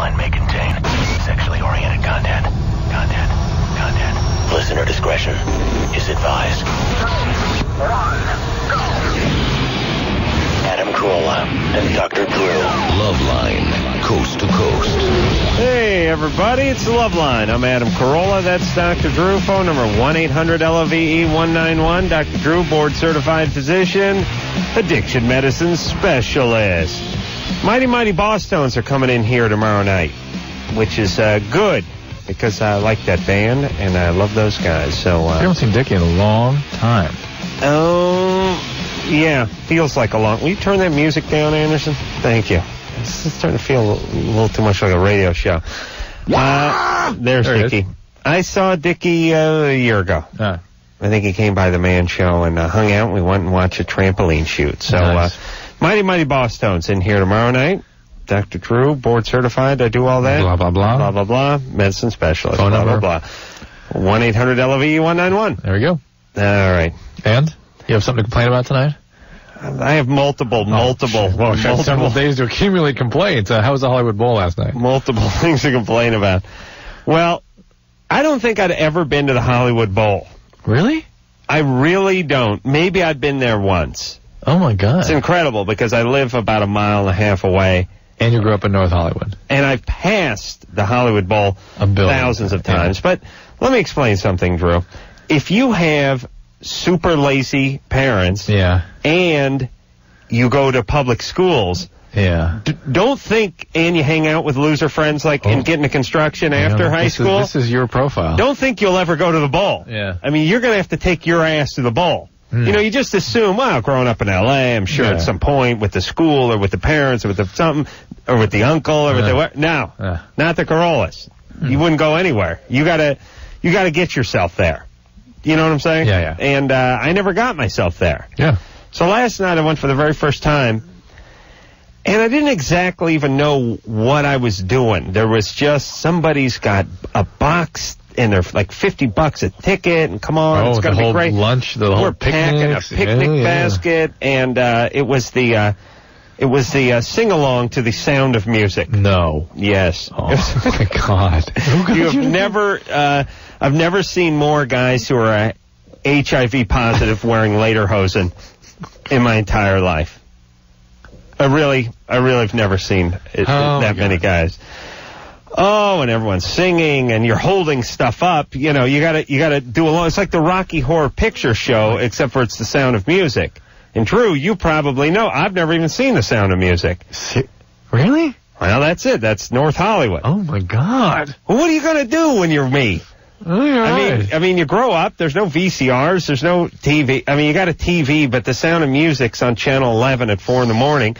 Loveline may contain sexually oriented content. Content. Content. Listener discretion is advised. Adam Carolla and Dr. Drew. Loveline, coast to coast. Hey, everybody, it's the Loveline. I'm Adam Carolla. That's Dr. Drew. Phone number 1 800 LOVE 191. Dr. Drew, board certified physician, addiction medicine specialist. Mighty Mighty Bosstones are coming in here tomorrow night, which is uh, good because I like that band and I love those guys. So, I uh, haven't seen Dicky in a long time. oh, yeah, feels like a long. Will you turn that music down, Anderson? Thank you. It's, it's starting to feel a little too much like a radio show. Uh, there's There. Dicky. I saw Dicky uh, a year ago. I think he came by the man show and uh, hung out. We went and watched a trampoline shoot. So, Nice. Mighty Mighty Bosstones in here tomorrow night. Dr. Drew, board certified. I do all that. Blah, blah, blah. Blah, blah, blah. Medicine specialist. Phone blah, number? blah, blah. 1 800 LOVE 191. there we go. All right. And you have something to complain about tonight? I have multiple, multiple, Oh, Well, multiple, several days to accumulate complaints. Uh, how was the Hollywood Bowl last night? multiple things to complain about. Well, I don't think I'd ever been to the Hollywood Bowl. Really? I really don't. Maybe I'd been there once. Oh my God! It's incredible because I live about a mile and a half away, and you grew up in North Hollywood. and I've passed the Hollywood Bowl A billion thousands of times, yeah. But let me explain something, Drew. If you have super lazy parents Yeah, and you go to public schools, yeah. d- don't think and you hang out with loser friends like and Oh. get into construction after high school. Is, this is your profile. don't think you'll ever go to the bowl. Yeah. I mean, you're going to have to take your ass to the bowl. Hmm. You know, you just assume, well, growing up in L.A., I'm sure Yeah. at some point with the school or with the parents or with the something or with the uncle or with the? No, Yeah. not the Carollas. You Hmm. wouldn't go anywhere. You gotta, you gotta get yourself there. You know what I'm saying? Yeah, yeah. And uh, I never got myself there. Yeah. So last night I went for the very first time, and I didn't exactly even know what I was doing. There was just somebody's got a box, and they're like fifty bucks a ticket, and come on, oh, it's gonna whole be great. lunch, the whole We're packing a picnic Yeah, yeah. basket, and uh, it was the uh, it was the uh, sing along to the Sound of Music. No. Yes. Oh my God. you have never, uh, I've never seen more guys who are uh, HIV positive wearing lederhosen in my entire life. I really, I really have never seen it, Oh, that many guys. Oh, and everyone's singing, and you're holding stuff up. You know, you gotta, you gotta do a lot. It's like the Rocky Horror Picture Show, except for it's the Sound of Music. And Drew, you probably know. I've never even seen the Sound of Music. Really? Well, that's it. That's North Hollywood. Oh my God. Well, what are you gonna do when you're me? Oh, you're I mean. I mean, you grow up. There's no VCRs. There's no TV. I mean, you got a TV, but the Sound of Music's on Channel 11 at four in the morning,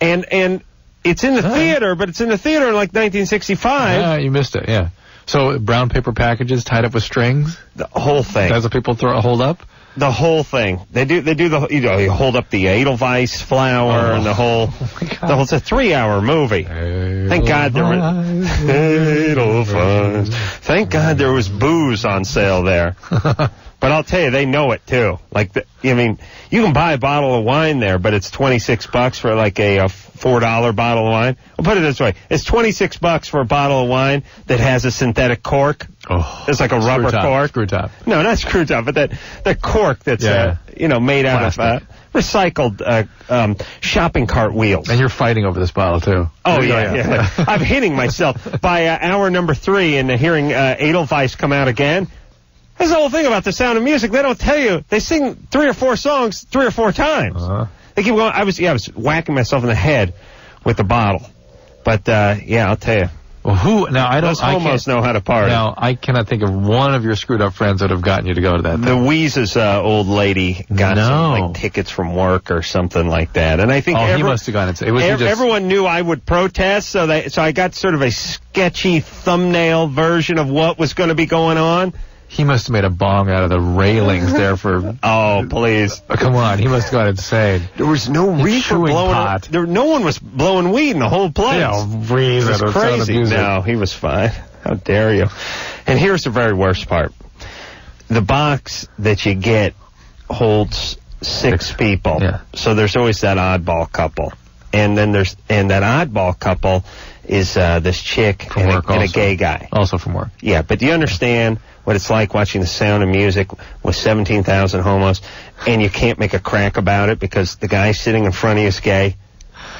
and and it's in the Huh. theater, but it's in the theater in like 1965. Ah, you missed it. Yeah. So brown paper packages tied up with strings. the whole thing, That's what people throw a hold up. The whole thing. They do. They do the. You know, you hold up the Edelweiss flower Oh. and the whole. Oh God. the whole. It's a three-hour movie. Thank God there was. Edelweiss. Thank God there was booze on sale there. But I'll tell you, they know it too. Like, the, I mean, you can buy a bottle of wine there, but it's twenty six bucks for like a, a four dollar bottle of wine. I'll put it this way: it's twenty six bucks for a bottle of wine that has a synthetic cork. Oh, It's like a rubber top, cork. Screw top. No, not screw top, but that that cork that's uh, you know made out of uh, recycled uh, um, shopping cart wheels. And you're fighting over this bottle too. Oh yeah, yeah. yeah I'm hitting myself by uh, hour number three and hearing uh, Edelweiss come out again. That's the whole thing about the Sound of Music. They don't tell you. They sing three or four songs three or four times. Uh-huh. They keep going. I was yeah, I was whacking myself in the head with the bottle. But uh, yeah, I'll tell you, Well, who now? I don't. I homos know how to party. Now I cannot think of one of your screwed up friends that have gotten you to go to that. The thing. Weeze's uh, old lady got No. some like tickets from work or something like that, and I think Oh, he must have gone. It was Ev- just. everyone knew I would protest, so they so I got sort of a sketchy thumbnail version of what was going to be going on. He must have made a bong out of the railings there for. Oh, please! Oh, come on, he must have gone insane. There was no reefer chewing blowing. pot. There, no one was blowing weed in the whole place. Yeah, breathe it was at the sound of crazy. No, he was fine. How dare you? And here's the very worst part: the box that you get holds six, Six. people. Yeah. So there's always that oddball couple, and then there's and that oddball couple is uh, this chick and, a, and a gay guy. Also from work. Yeah, but do you understand what it's like watching The Sound of Music with 17,000 homos, and you can't make a crack about it because the guy sitting in front of you is gay?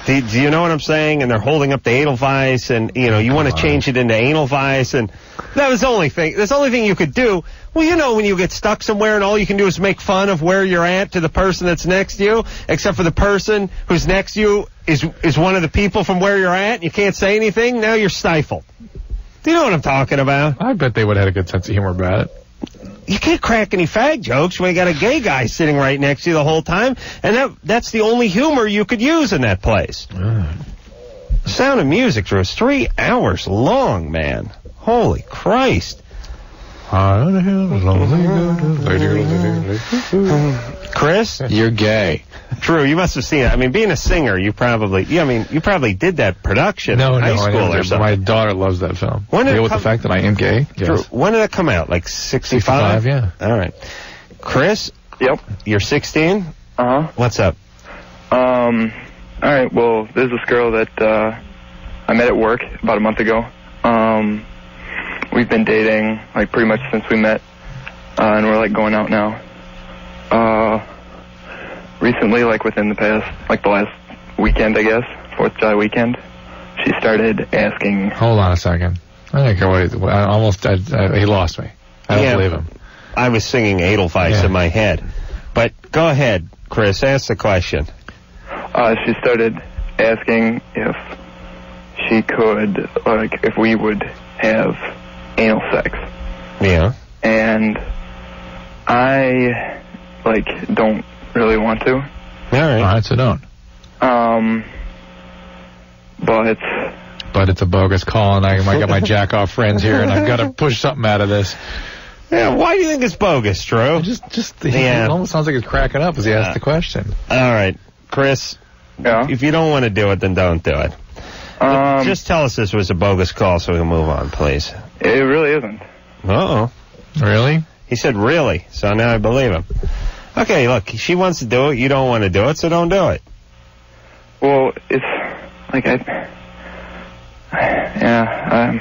Do, do you know what I'm saying? And they're holding up the Edelweiss, and you know you want to change it into Analweiss, and that was the only thing. That's the only thing you could do. Well, you know when you get stuck somewhere, and all you can do is make fun of where you're at to the person that's next to you, except for the person who's next to you is is one of the people from where you're at. And you can't say anything. Now you're stifled. Do you know what I'm talking about? I bet they would have had a good sense of humor about it. you can't crack any fag jokes when you got a gay guy sitting right next to you the whole time, and that that's the only humor you could use in that place. Ah. Sound of Music Drew is three hours long, man. Holy Christ! Chris, You're gay. True, you must have seen it. I mean, being a singer, you probably, yeah, I mean, you probably did that production No, in high I school or something. my daughter loves that film. When did it Deal with come- the fact that I am gay. Drew, Yes. when did it come out? Like 65? 65, yeah. All right. Chris, Yep. you're 16? Uh huh. What's up? Um. All right. Well, there's this girl that uh, I met at work about a month ago. Um, we've been dating like pretty much since we met, uh, and we're like going out now. Uh, recently, like within the past, like the last weekend, I guess, Fourth of July weekend, she started asking. Hold on a second. I don't care what he, I almost, I, I, he lost me. I don't Yeah. believe him. I was singing Edelweiss Yeah. in my head. But go ahead, Chris. Ask the question. Uh, she started asking if she could, like, if we would have anal sex. Yeah. and I like don't really want to. All right. All right, so don't. Um, but But it's a bogus call, and I, I got my jack off friends here, and I've got to push something out of this. Yeah. Why do you think it's bogus, Drew? Just, just, he, Yeah. it almost sounds like he's cracking up as he Yeah. asks the question. All right, Chris. yeah, If you don't want to do it, then don't do it. um, Just tell us this was a bogus call so we can move on, please. It really isn't. Uh oh. Really? He said really, so now I believe him. Okay, look, she wants to do it. You don't want to do it, so don't do it. Well, it's like I, yeah, um,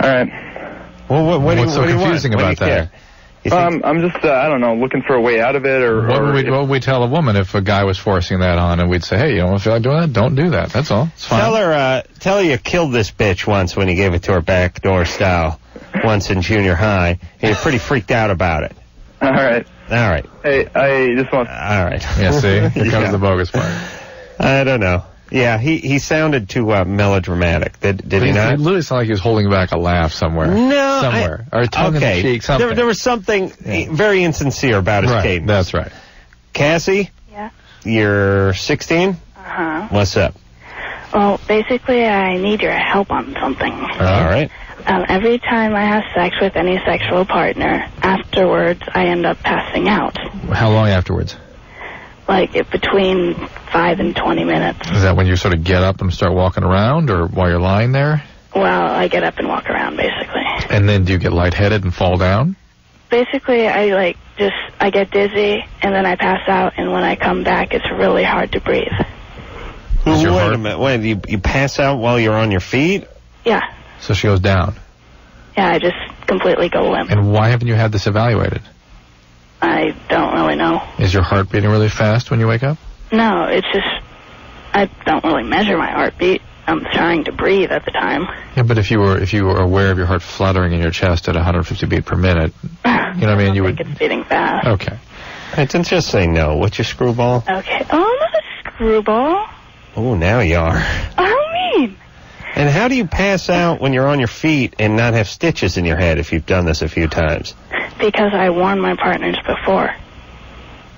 all right. Well, what, what do you, What's so what do you confusing want? What about do you that? care? You think- Um, I'm just, uh, I don't know, looking for a way out of it, or, What or would, we, if- what would we tell a woman if a guy was forcing that on, and we'd say, hey, you don't feel like doing that? Don't do that. That's all. It's fine. Tell her, uh, tell her you killed this bitch once when you gave it to her backdoor style, once in junior high. And you're pretty freaked out about it. all right. All right, Hey, I just want. all right. Yeah, see? Here comes Yeah. the bogus part. I don't know. Yeah, he he sounded too uh, melodramatic. Did did he It not? literally sounded like he was holding back a laugh somewhere. No, Somewhere. I- or a tongue okay. in the cheek, something. There, there was something Yeah. very insincere about his right. cadence. That's right. Cassie, Yeah. you're 16. Uh-huh. What's up? Well, basically, I need your help on something. All right. Um, every time I have sex with any sexual partner, afterwards I end up passing out. How long afterwards? Like between five and twenty minutes. Is that when you sort of get up and start walking around, or while you're lying there? Well, I get up and walk around basically. And then do you get lightheaded and fall down? Basically, I like just I get dizzy and then I pass out, and when I come back, it's really hard to breathe. Is your Wait heart- a minute. Wait, you you pass out while you're on your feet? Yeah, So she goes down. yeah, I just completely go limp. And why haven't you had this evaluated? I don't really know. Is your heart beating really fast when you wake up? No, it's just I don't really measure my heartbeat. I'm trying to breathe at the time. Yeah, but if you were if you were aware of your heart fluttering in your chest at 150 beat per minute, You know what I mean? You would- It's beating fast. okay. Hey, don't just say no. What's your screwball? Okay. Oh, I'm not a screwball. Oh, now you are. How mean? And how do you pass out when you're on your feet and not have stitches in your head if you've done this a few times? Because I warned my partners before.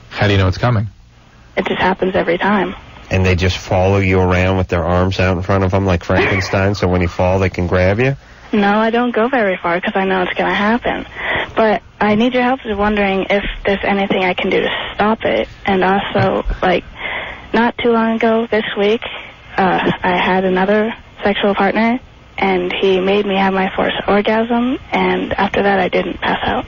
How do you know it's coming? It just happens every time. And they just follow you around with their arms out in front of them like Frankenstein, so when you fall, they can grab you? No, I don't go very far because I know it's going to happen. But I need your help with wondering if there's anything I can do to stop it. And also, like, not too long ago this week, uh, I had another sexual partner, and he made me have my first orgasm, and after that I didn't pass out.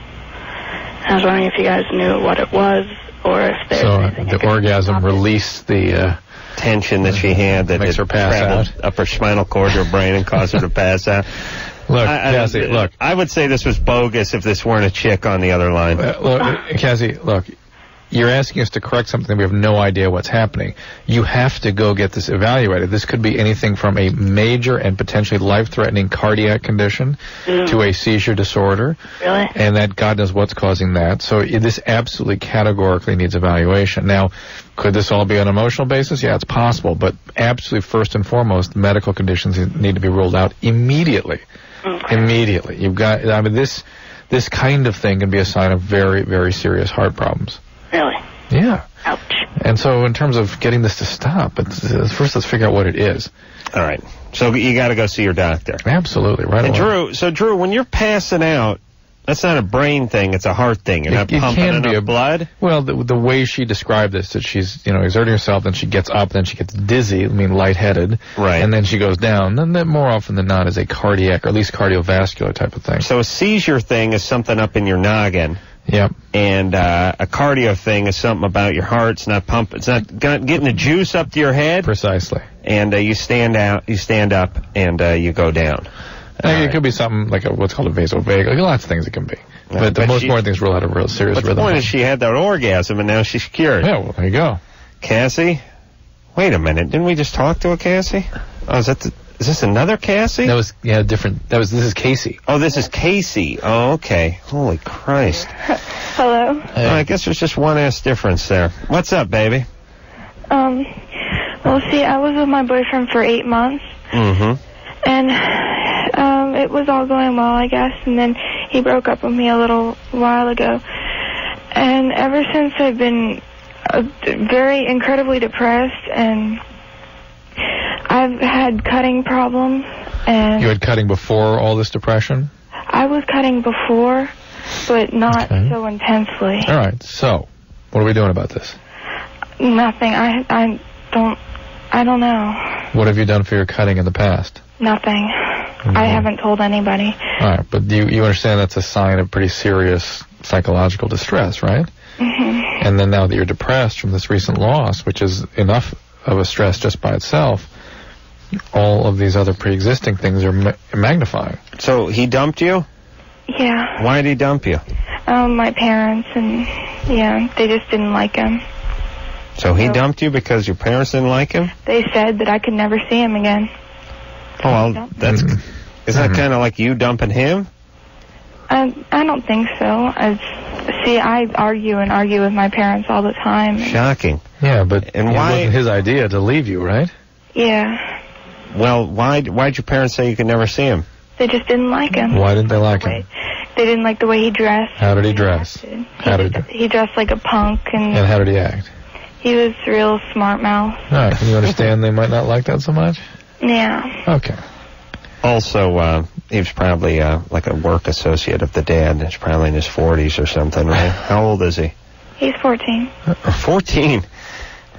I was wondering if you guys knew what it was, or if there's So uh, anything I the could do to orgasm released the uh, tension that she had that Makes her pass traveled out. up her spinal cord to her brain and caused her to pass out. Look, I, I- Cassie, look. I would say this was bogus if this weren't a chick on the other line. Uh, look, Cassie, look. You're asking us to correct something. We have no idea what's happening. You have to go get this evaluated. This could be anything from a major and potentially life-threatening cardiac condition mm. to a seizure disorder. Really? and that God knows what's causing that. So this absolutely categorically needs evaluation. Now, could this all be on an emotional basis? Yeah, it's possible, but absolutely first and foremost, medical conditions need to be ruled out immediately. Immediately, you've got. I mean, this this kind of thing can be a sign of very very serious heart problems. Really? Yeah. Ouch. And so, in terms of getting this to stop, it's, first let's figure out what it is. All right. So you got to go see your doctor. Absolutely, right And away. Drew, so Drew, when you're passing out, that's not a brain thing; it's a heart thing. You're It- not it pumping can be a- blood. Well, the, the way she described this, that she's, you know, exerting herself, then she gets up, then she gets dizzy, I mean, lightheaded. Right. And then she goes down. Then that more often than not is a cardiac or at least cardiovascular type of thing. So a seizure thing is something up in your noggin, Yep. and uh, a cardio thing is something about your heart. It's not pumping. It's not getting the juice up to your head, Precisely. and uh, you stand out. You stand up, and uh, you go down. Uh, It could be something like a, what's called a vasovagal. Lots of things it can be. Yeah, but the but most she- important thing is rule out a real serious But the rhythm. point is, she had that orgasm, and now she's cured. yeah, well, there you go. Cassie, wait a minute. Didn't we just talk to a Cassie? Oh, is that the, is this another Cassie? That was, yeah, different. That was, this is Casey. Oh, this is Casey. Oh, okay. Holy Christ. Hello. Oh, I guess there's just one ass difference there. What's up, baby? Um, well, see, I was with my boyfriend for eight months, Mm-hmm. and um, it was all going well, I guess. And then he broke up with me a little while ago, and ever since I've been uh, very incredibly depressed, and I've had cutting problems, and You had cutting before all this depression? I was cutting before, but not Okay. so intensely. All right. So, what are we doing about this? Nothing. I I don't. I don't know. What have you done for your cutting in the past? Nothing. Mm-hmm. I haven't told anybody. All right, but you you understand that's a sign of pretty serious psychological distress, right? Mm-hmm. And then now that you're depressed from this recent loss, which is enough of a stress just by itself, all of these other pre-existing things are ma- magnifying. So he dumped you? Yeah. Why did he dump you? Um, my parents and yeah, they just didn't like him. So he No. dumped you because your parents didn't like him? They said that I could never see him again. Oh, well, No. that's Mhm. is that Mhm. kind of like you dumping him? I I don't think so. I see. I argue and argue with my parents all the time. Shocking. Yeah, but And it why- wasn't his idea to leave you, right? Yeah. Well, why why'd your parents say you could never see him? They just didn't like him. Why didn't they like The way- him? They didn't like the way he dressed. How did he dress? He, How did just- he dressed like a punk, and, And how did he act? he was real smart mouth. All right, can you understand they might not like that so much? Yeah. Okay. Also, uh, he was probably uh, like a work associate of the dad. He's probably in his 40s or something, right? How old is he? He's 14. 14.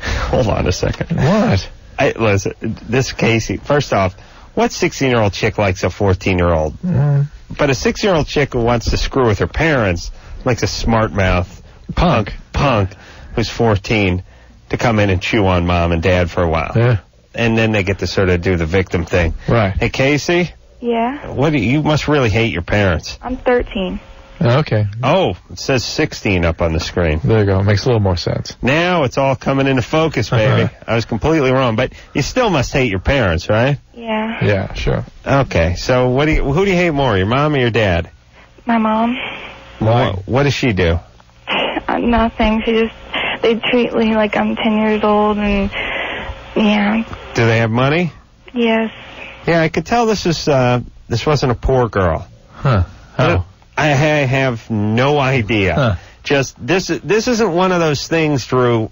Hold on a second. What? I, listen, this Casey. First off, what 16-year-old chick likes a 14-year-old? Mm, But a six-year-old chick who wants to screw with her parents likes a smart mouth punk. punk who's 14 to come in and chew on mom and dad for a while, Yeah. and then they get to sort of do the victim thing. Right. Hey, Casey, Yeah. what do you, you must really hate your parents? I'm 13. Okay. Oh, it says 16 up on the screen. There you go. Makes a little more sense. Now it's all coming into focus, baby. Uh-huh. I was completely wrong, but you still must hate your parents, right? Yeah. Yeah, sure. Okay, so what do you, who do you hate more, your mom or your dad? My mom. Why? What, what does she do? Uh, nothing. She just they treat me like I'm 10 years old, and yeah. Do they have money? Yes. Yeah, I could tell this is uh, this wasn't a poor girl. Huh. How? I ha- have no idea. Huh. Just this this isn't one of those things, Drew,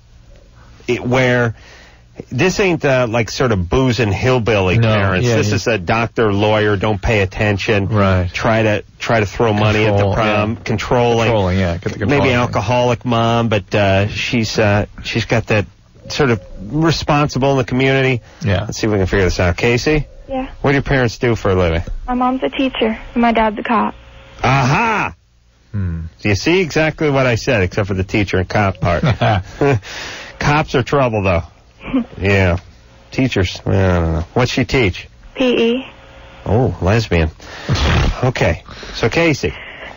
it, where this ain't uh, like sort of boozing hillbilly No, parents. yeah, this yeah. is a doctor, lawyer, don't pay attention. Right. Try to try to throw money at the Control, prom, yeah. controlling. Controlling, yeah. Controlling Maybe alcoholic mom, but uh, she's uh, she's got that sort of responsible in the community. Yeah. Let's see if we can figure this out. Casey, Yeah. what do your parents do for a living? My mom's a teacher, and my dad's a cop. Aha! Hmm. Do you see exactly what I said, except for the teacher and cop part? Cops are trouble, though. Yeah. Teachers, I don't know. What's she teach? PE. Oh, lesbian. Okay. So, Casey,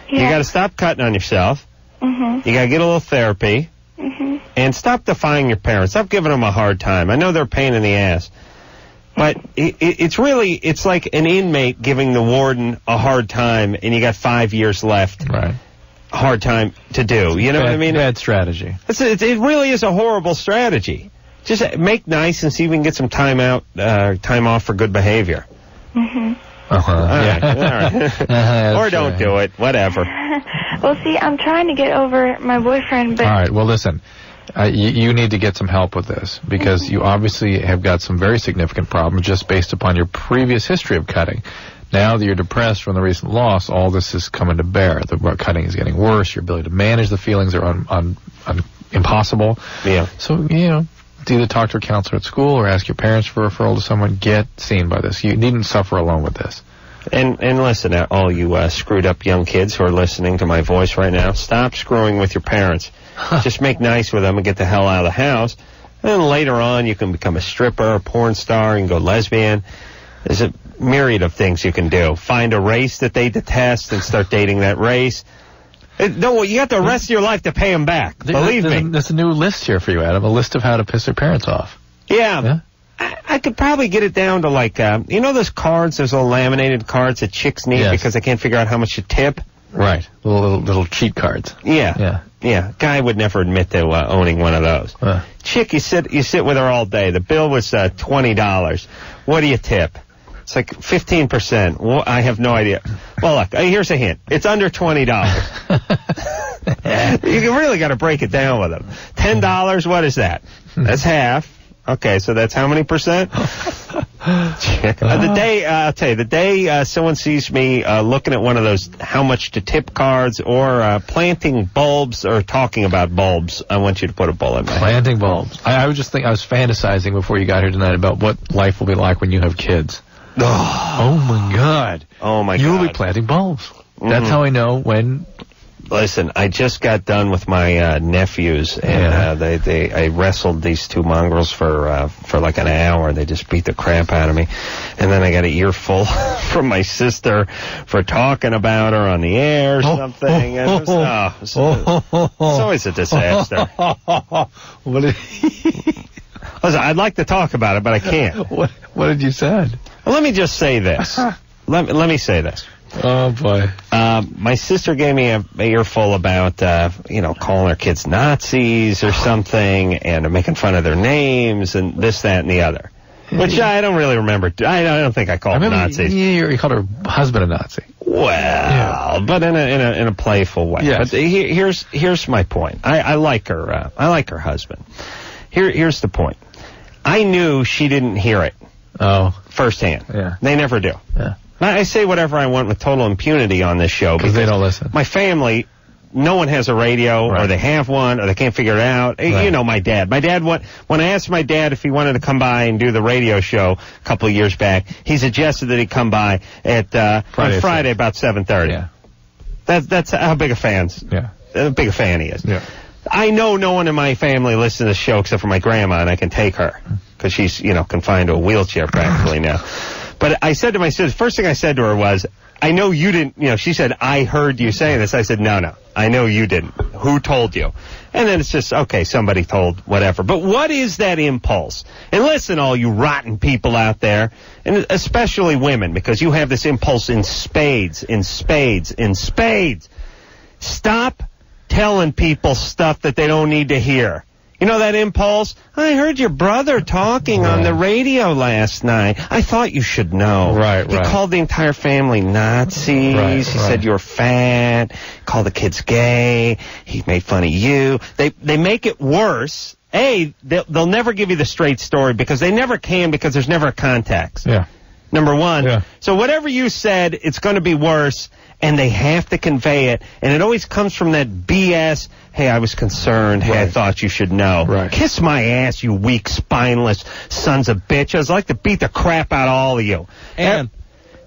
you got to stop cutting on yourself. Mhm. You got to get a little therapy. Mhm. And stop defying your parents. Stop giving them a hard time. I know they're a pain in the ass. But it, it, it's really, it's like an inmate giving the warden a hard time, and you got five years left. Right. Hard time to do. You know bad, what I mean? Bad strategy. It's, it, it really is a horrible strategy. Just make nice and see if we can get some time out, uh, time off for good behavior. Mhm. Uh-huh. All right, yeah. all right. Uh-huh, or don't right. do it. Whatever. Well, see, I'm trying to get over my boyfriend, but All right. Well, listen. Uh, you, you need to get some help with this because you obviously have got some very significant problems just based upon your previous history of cutting. Now that you're depressed from the recent loss, all this is coming to bear. The cutting is getting worse. Your ability to manage the feelings are un, un, un, impossible. Yeah. So, you know, do either talk to a counselor at school or ask your parents for a referral to someone. Get seen by this. You needn't suffer alone with this. And and listen, uh, all you uh, screwed up young kids who are listening to my voice right now, stop screwing with your parents. Just make nice with them and get the hell out of the house. And then later on, you can become a stripper, a porn star, and go lesbian. There's a myriad of things you can do. Find a race that they detest and start dating that race. It, no, you got the rest of your life to pay them back. Believe there's, me. There's a new list here for you, Adam. A list of how to piss your parents off. Yeah. Yeah? I, I could probably get it down to like, uh, you know those cards, those little laminated cards that chicks need Yes. because they can't figure out how much to tip? Right. Little, little, little cheat cards. Yeah. Yeah. Yeah. Guy would never admit to uh, owning one of those. Uh, Chick, you sit you sit with her all day. The bill was uh, twenty dollars. What do you tip? It's like fifteen percent. Well, I have no idea. Well, look, uh, here's a hint. It's under twenty dollars. you really got to break it down with them. Ten dollars. What is that? That's half. Okay, so that's how many percent? Uh, the day uh, I'll tell you, the day uh, someone sees me uh, looking at one of those how much to tip cards or uh, planting bulbs or talking about bulbs, I want you to put a bullet in my head. planting bulbs. I, I was just thinking, I was fantasizing before you got here tonight about what life will be like when you have kids. Oh my God! Oh my You'll god. be planting bulbs. That's Mhm. how I know when. Listen, I just got done with my uh, nephews, and Yeah. uh, they they I wrestled these two mongrels for uh, for like an hour. They just beat the crap out of me, and then I got an earful from my sister for talking about her on the air or something. And it was, oh, it it's always a disaster. Listen, I'd like to talk about it, but I can't. what, what did you say? Well, let me just say this. let, let me say this. Oh boy! Um, my sister gave me a, a earful about, uh, you know, calling her kids Nazis or something, and making fun of their names, and this, that, and the other. Which I don't really remember. I, I don't think I I called them remember Nazis. you, you, called her husband a Nazi. Well, but in a in a in a playful way. Yes. But he, here's here's my point. I, I like her. Uh, I like her husband. Here here's the point. I knew she didn't hear it Oh, firsthand. Yeah. They never do. yeah. I say whatever I want with total impunity on this show Because they don't listen. my family, no one has a radio, or they have one, or they can't figure it out. Eh, You know, my dad. My dad, what, when I asked my dad if he wanted to come by and do the radio show a couple of years back, he suggested that he come by at uh, Friday on Friday about seven thirty. Yeah. That's that's how big a fans, Yeah. how big a fan he is. Yeah. I know no one in my family listens to the show except for my grandma, and I can take her because she's, you know, confined to a wheelchair practically now. But I said to my sister, first thing I said to her was, I know you didn't, you know, she said, I heard you saying this. I said, no, no, I know you didn't. Who told you? And then it's just, okay, somebody told, whatever. But what is that impulse? And listen, all you rotten people out there, and especially women, because you have this impulse in spades, in spades, in spades. Stop telling people stuff that they don't need to hear. You know that impulse? I heard your brother talking on the radio last night. I thought you should know. Right, He right. called the entire family Nazis. Right, he right. said you're fat. Called the kids gay. He made fun of you. They they make it worse. A, they'll, they'll never give you the straight story because they never can because there's never a context. Yeah. Number one. Yeah. So whatever you said, it's going to be worse, and they have to convey it, and it always comes from that BS. Hey, I was concerned. Hey, I thought you should know. Right. Kiss my ass, you weak, spineless sons of bitches. I'd like to beat the crap out of all of you. And-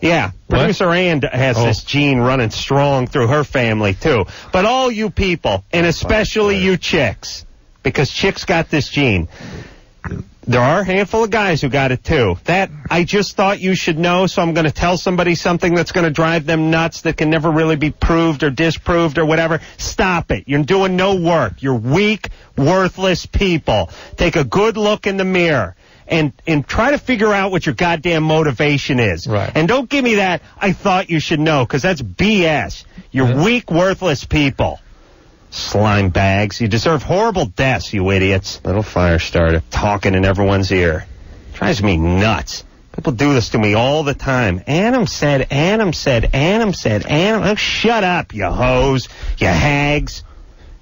Yeah, What? producer Ann has Oh. this gene running strong through her family too. But all you people, and especially you chicks, because chicks got this gene. There are a handful of guys who got it too. That I just thought you should know, so I'm going to tell somebody something that's going to drive them nuts that can never really be proved or disproved or whatever. Stop it. You're doing no work. You're weak, worthless people. Take a good look in the mirror. And, and try to figure out what your goddamn motivation is. Right. And don't give me that, I thought you should know, because that's BS. You're weak, worthless people. Slime bags. You deserve horrible deaths, you idiots. Little fire starter talking in everyone's ear. Drives me nuts. People do this to me all the time. Adam said, Adam said, Adam said, Adam. Oh, shut up, you hoes, you hags.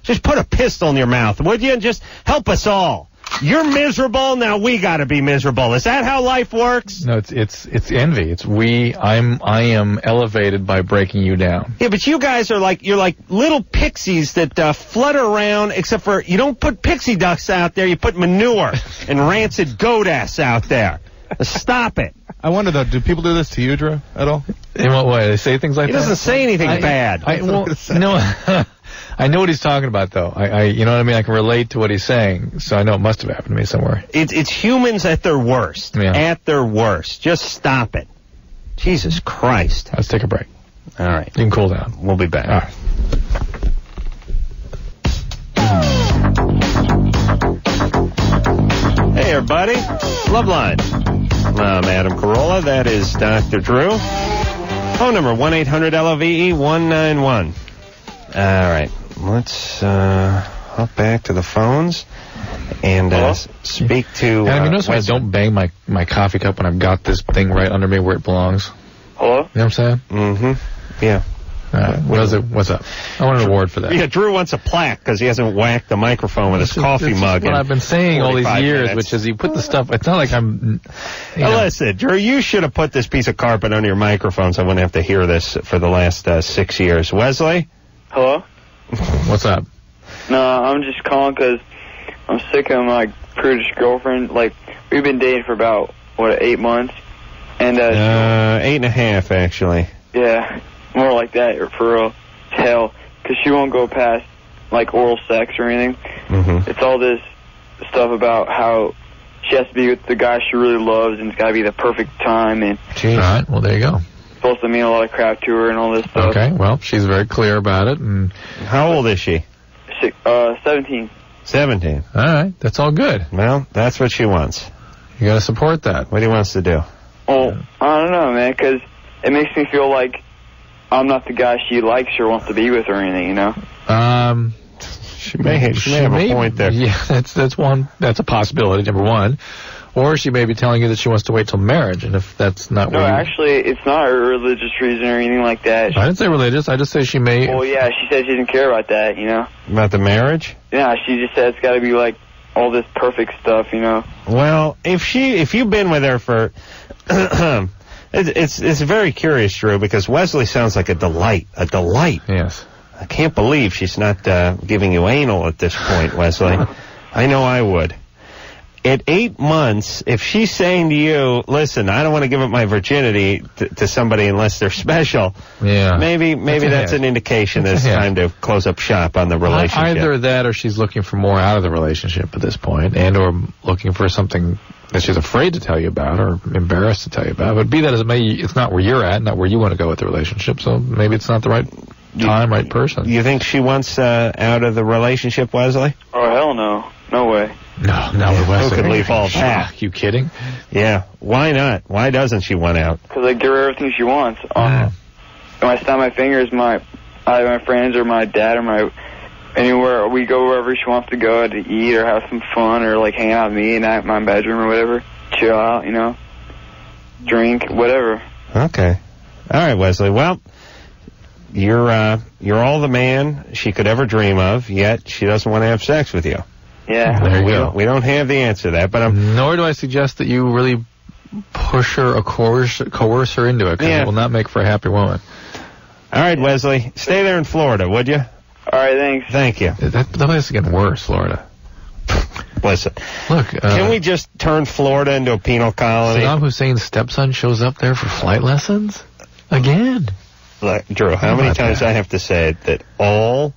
Just put a pistol in your mouth, would you? And just help us all. You're miserable, now we gotta be miserable. Is that how life works? No, it's it's it's envy. It's we. I'm I am elevated by breaking you down. Yeah, but you guys are like you're like little pixies that uh, flutter around. Except for you don't put pixie ducks out there. You put manure and rancid goat ass out there. Stop it. I wonder though, do people do this to you, Drew, at all? In what way? They say things like He that. doesn't say anything I- bad. I, well, no, I know what he's talking about though. I, I, you know what I mean. I can relate to what he's saying, so I know it must have happened to me somewhere. It's it's humans at their worst. Yeah. At their worst. Just stop it. Jesus Christ. Let's take a break. All right. You can cool down. We'll be back. All right. Hey, everybody. Loveline. I'm Adam Carolla. That is Dr. Drew. Phone number 1 800 LOVE 191. All right. Let's uh, hop back to the phones and uh, speak to. Adam, uh, you notice when I don't bang my, my coffee cup when I've got this thing right under me where it belongs? Hello? You know what I'm saying? Mm-hmm. Yeah. All right. What is it? What's up? I want an award for that. Yeah, Drew wants a plaque because he hasn't whacked the microphone with his This is- coffee this is mug. what I've been saying all these years, minutes. which is you put the stuff. It's not like I'm. You Now know, listen, Drew, you should have put this piece of carpet under your microphone so I wouldn't have to hear this for the last uh, six years. Wesley? Hello? what's up? No, I'm just calling 'cause I'm sick of my prudish girlfriend. Like, we've been dating for about, what, eight months? And, uh, Uh, eight and a half, actually. yeah, more like that, for real. It's hell. 'Cause she won't go past, like, oral sex or anything. Mm-hmm. It's all this stuff about how she has to be with the guy she really loves and it's got to be the perfect time and All right. Well, there you go. Supposed to mean a lot of crap to her and all this stuff. Okay. Well, she's very clear about it, and How old is she? Six, uh, 17. 17. all right, that's all good. Well, that's what she wants. You got to support that. What he wants to do. Well, I don't know, man, because it makes me feel like I'm not the guy she likes or wants to be with or anything, you know? Um, She may, have, she may have a point there. Yeah, that's that's one. That's a possibility. Number one, or she may be telling you that she wants to wait till marriage, and if that's not No, where you, actually, it's not a religious reason or anything like that. I didn't say religious. I just say she may. Well, yeah, she said she didn't care about that, you know? About the marriage? Yeah, she just said it's got to be like all this perfect stuff, you know? Well, if she, if you've been with her for, it's, it's, it's very curious, Drew, because Wesley sounds like a delight, a delight. Yes. I can't believe she's not uh, giving you anal at this point, Wesley. I know I would. At eight months, if she's saying to you, "Listen, I don't want to give up my virginity to, to somebody unless they're special," Yeah. maybe maybe That's that's an indication that That's it's time to close up shop on the relationship. Either that, or she's looking for more out of the relationship at this point, and or looking for something that she's afraid to tell you about, or embarrassed to tell you about. But be that as it may, it's not where you're at, not where you want to go with the relationship. So maybe it's not the right time, right person. You think she wants uh, out of the relationship, Wesley? Oh, hell no. No way. No, no, Who Wesley. could leave all that? You kidding? Yeah. Why not? Why doesn't she want out? Because I give her everything she wants. Um, When I snap my fingers, my either my friends or my dad or my anywhere we go wherever she wants to go to eat or have some fun or like hang out with me in my bedroom or whatever, chill out, you know, drink, whatever. Okay. All right, Wesley. Well, you're uh, you're all the man she could ever dream of. Yet she doesn't want to have sex with you. Yeah. There you we go. Don't, we don't have the answer to that, but I'm. Nor do I suggest that you really push her or coerce, coerce her into it, because Yeah. it will not make for a happy woman. All right, Wesley. Stay there in Florida, would you? All right, thanks. Thank you. That, that place is getting worse, Florida. Listen, Look, uh, can we just turn Florida into a penal colony? Saddam Hussein's stepson shows up there for flight lessons again. Look, Drew, how How many times that? I have to say it that all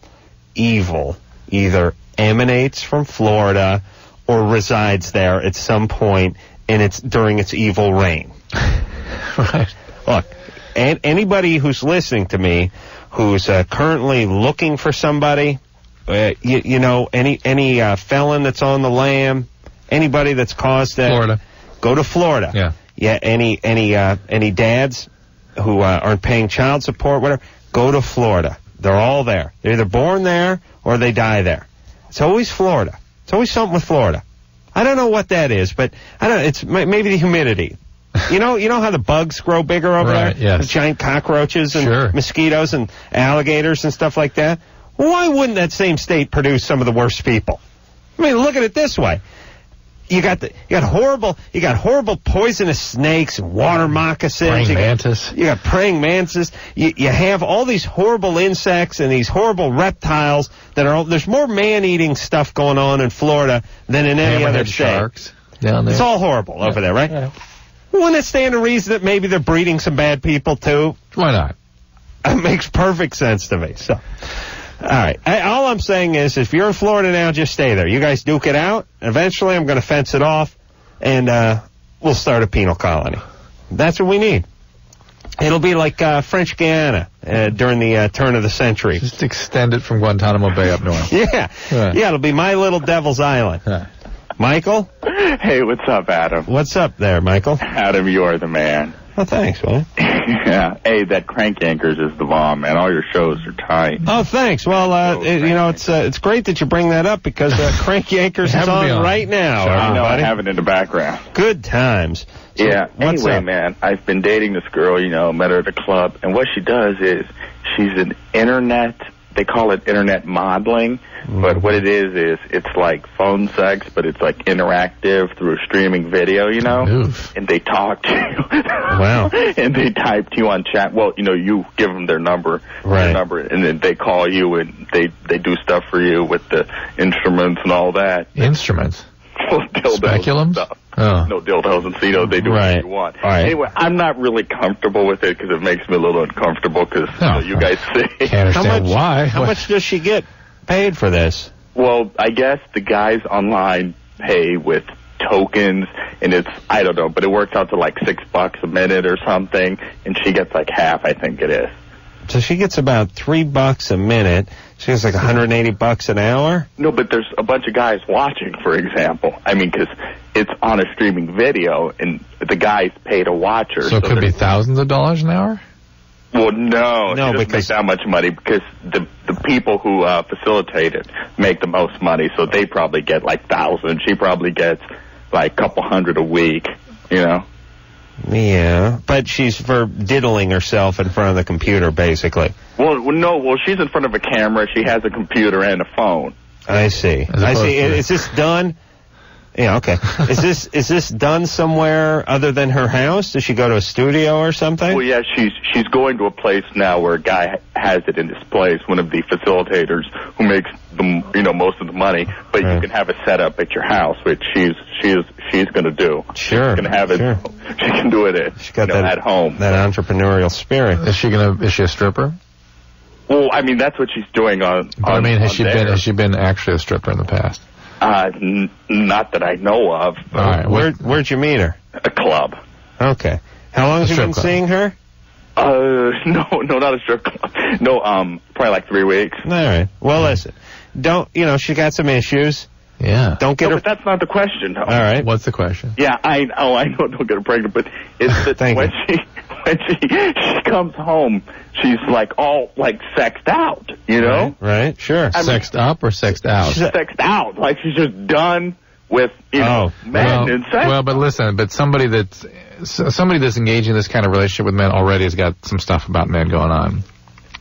evil either emanates from Florida or resides there at some point in its during its evil reign. right. Look, and anybody who's listening to me who's uh, currently looking for somebody, uh, you, you know, any any uh, felon that's on the lam, anybody that's caused that, Florida. go to Florida. Yeah. Yeah. Any any uh, any dads who uh, aren't paying child support, whatever, go to Florida. They're all there. They're either born there or they die there. It's always Florida. It's always something with Florida. I don't know what that is, but I don't. It's maybe the humidity. You know, you know how the bugs grow bigger over Right, there. yes. The giant cockroaches and Sure. mosquitoes and alligators and stuff like that. Why wouldn't that same state produce some of the worst people? I mean, look at it this way. You got the you got horrible you got horrible poisonous snakes and water moccasins. Praying you got- mantis. you got praying mantises. You, you have all these horrible insects and these horrible reptiles that are. There's more man-eating stuff going on in Florida than in any other state. sharks down there. It's all horrible over there, right? Wouldn't it stand to reason that maybe they're breeding some bad people too? Why not? It makes perfect sense to me. So, all right. I, all I'm saying is, if you're in Florida now, just stay there. You guys duke it out. Eventually, I'm going to fence it off, and uh, we'll start a penal colony. That's what we need. It'll be like uh, French Guiana uh, during the uh, turn of the century. Just extend it from Guantanamo Bay up north. Yeah, Right. yeah. It'll be my little Devil's Island. Right. Michael, Hey, what's up, Adam? what's up there, Michael? Adam, you are the man. Oh, thanks, man. yeah. Hey, that Crank Yankers is the bomb, man. All your shows are tight. Oh, thanks. Well, uh, Oh, it- you know, it's uh, it's great that you bring that up because uh, Crank Yankers is Have on, on. right now. Sure. I know I have it in the background. Good times. So, yeah. What's anyway, up? man, I've been dating this girl. You know, met her at a club, and what she does is she's an internet. They call it internet modeling, Mm-hmm. but what it is is it's like phone sex, but it's like interactive through streaming video. You know, Oof. and they talk to you. Wow. and they type to you on chat. Well, you know, you give them their number, Right. their number, and then they call you and they they do stuff for you with the instruments and all that. Instruments. Well, dildos and Speculums? stuff. Oh. No dildos and cedos. They do Right. what you want. All right. Anyway, I'm not really comfortable with it because it makes me a little uncomfortable because Oh. you guys say. Can't How understand much? why. How What- much does she get paid for this? Well, I guess the guys online pay with tokens, and it's I don't know, but it works out to like six bucks a minute or something, and she gets like half, I think it is. So she gets about three bucks a minute. She gets like 180 bucks an hour. No, but there's a bunch of guys watching, for example. I mean, because it's on a streaming video, and the guys pay to watch her. So it could be thousands of dollars an hour? Well, no, No, she doesn't because- make that much money because the the people who uh, facilitate it make the most money, so they probably get like thousands. She probably gets like a couple hundred a week. You know. Yeah, but she's for diddling herself in front of the computer, basically. Well, well, no. Well, she's in front of a camera. She has a computer and a phone. I see. I see. to- Is this done? Yeah. Okay. is this is this done somewhere other than her house? Does she go to a studio or something? Well, yeah, she's she's going to a place now where a guy has it in his place. One of the facilitators who makes the you know most of the money, but Right. you can have it set up at your house, which she's she's she's going to do. Sure, She's going to have it. sure. She can do it at She got you know, that at home. That entrepreneurial spirit. Is she gonna? Is she a stripper? Well, I mean, that's what she's doing on. I on- mean, has she there. been? Has she been actually a stripper in the past? Uh, n- not that I know of. All right. Where What, where'd you meet her? A club. Okay. How long have you been club. seeing her? Uh, no, no, not a strip club. No, um, probably like three weeks. All right. Well, listen. Don't you know she got some issues? yeah. Don't get No, her. but that's not the question. All right. What's the question? Yeah, I oh I know don't get her pregnant, but it's that Thank when you. she when she she comes home, she's like all like sexed out, you know, Right. right? Sure. I mean- Sexed up or sexed out? She's- sexed out, like she's just done with you know Oh, men well, and sex. well, but listen, but somebody that's somebody that's engaging in this kind of relationship with men already has got some stuff about men going on.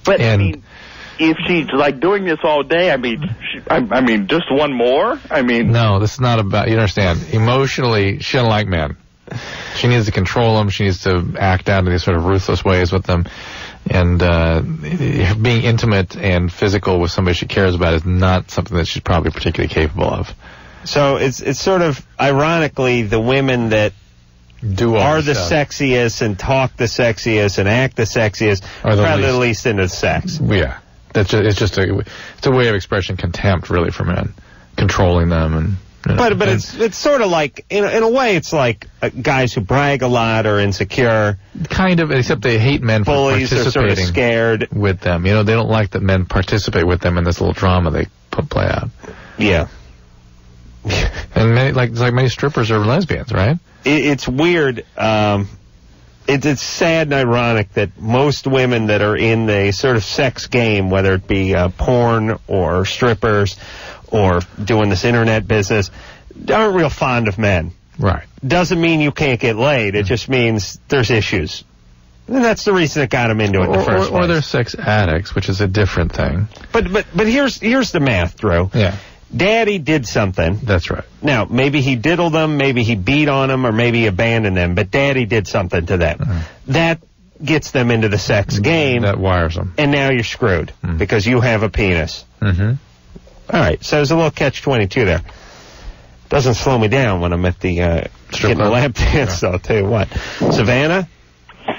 but I mean, if she's like doing this all day, I mean, she, I, I mean, just one more. I mean, No, this is not about. You understand? Emotionally, she doesn't like men. She needs to control them. She needs to act out in these sort of ruthless ways with them. And uh, being intimate and physical with somebody she cares about is not something that she's probably particularly capable of. So it's it's sort of ironically the women that Do are the stuff. sexiest and talk the sexiest and act the sexiest Are the probably the least- least into sex. Yeah, that's just, it's just a it's a way of expressing contempt, really, for men, controlling them and But but it's it's sort of like in a, in a way it's like uh, guys who brag a lot or insecure, kind of, except they hate men for bullies are sort of scared. with them. You know, they don't like that men participate with them in this little drama they put play out. Yeah, And many, like it's like many strippers are lesbians, right? it, it's weird. Um, it's it's sad and ironic that most women that are in the sort of sex game, whether it be uh, porn or strippers or doing this internet business, aren't real fond of men. Right. Doesn't mean you can't get laid. It mm. just means there's issues. And that's the reason that got him into it in the Or, first or, or place. they're sex addicts, which is a different thing. But but but here's here's the math, Drew. Yeah, Daddy did something. that's right. Now maybe he diddled them, maybe he beat on them, or maybe he abandoned them. But Daddy did something to them. Mm-hmm. That gets them into the sex mm-hmm. game, That wires them. and now you're screwed mm-hmm. because you have a penis. Mm-hmm. All right, so there's a little catch twenty two there. Doesn't slow me down when I'm at the uh, Strip getting a club? lap dance. I'll tell you what, Savannah.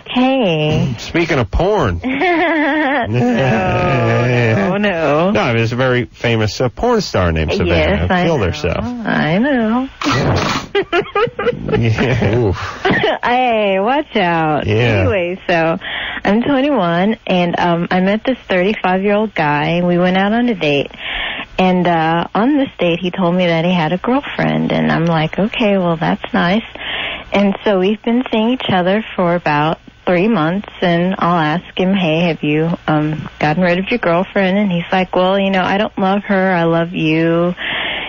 Hey. Speaking of porn, no, no, no. no, there's a very famous uh, porn star named Savannah Yes, I killed know. herself. I know. Yeah. Oof. hey, watch out. Yeah. Anyway, so I'm 21 and um I met this 35 year old guy and we went out on a date. And uh on this date he told me that he had a girlfriend and I'm like, okay, well that's nice. And so we've been seeing each other for about three months and I'll ask him, hey, have you um gotten rid of your girlfriend? And he's like, well, you know, I don't love her. I love you.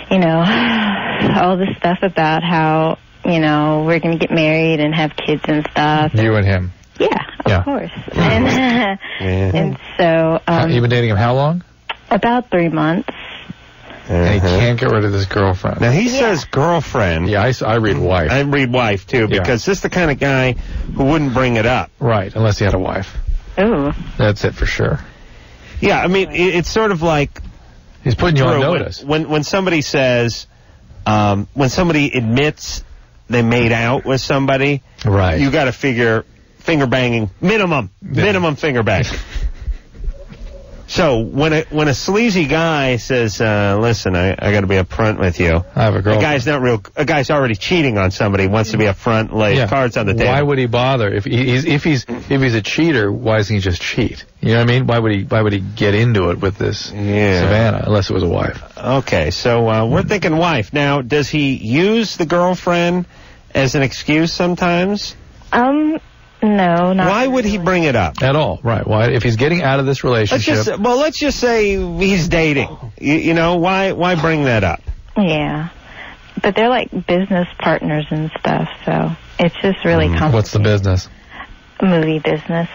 You know, all this stuff about how, you know, we're going to get married and have kids and stuff. You and him. Yeah, of Yeah. course. And, Yeah. and so, Uh, um, You've been dating him how long? about three months. And he Uh-huh. can't get rid of his girlfriend. Now he Yeah. says girlfriend. yeah, I read wife. I read wife too Yeah. because this is the kind of guy who wouldn't bring it up. right, unless he had a wife. Ooh. That's it for sure. Yeah, I mean it, it's sort of like He's putting you on Drew, when- notice. when when somebody says um, when somebody admits they made out with somebody, Right. you got to figure finger banging minimum Yeah. minimum finger bang. so when a when a sleazy guy says, uh, "Listen, I, I got to be upfront with you," I have a a guy's not real. A guy's already cheating on somebody. Wants to be upfront, lay yeah. cards on the table. Why would he bother if he's if he's if he's a cheater? Why doesn't he just cheat? You know what I mean? Why would he Why would he get into it with this Yeah. Savannah unless it was a wife? Okay, so uh, we're thinking wife. Now, does he use the girlfriend as an excuse sometimes? Um, no, not Why would he bring it up? At all? Right? Why? If he's getting out of this Let's relationship, just well, let's just say he's dating. You, you know, why why bring that up? Yeah. But they're like business partners and stuff, so it's just really complicated. Mm, what's the business? Movie business.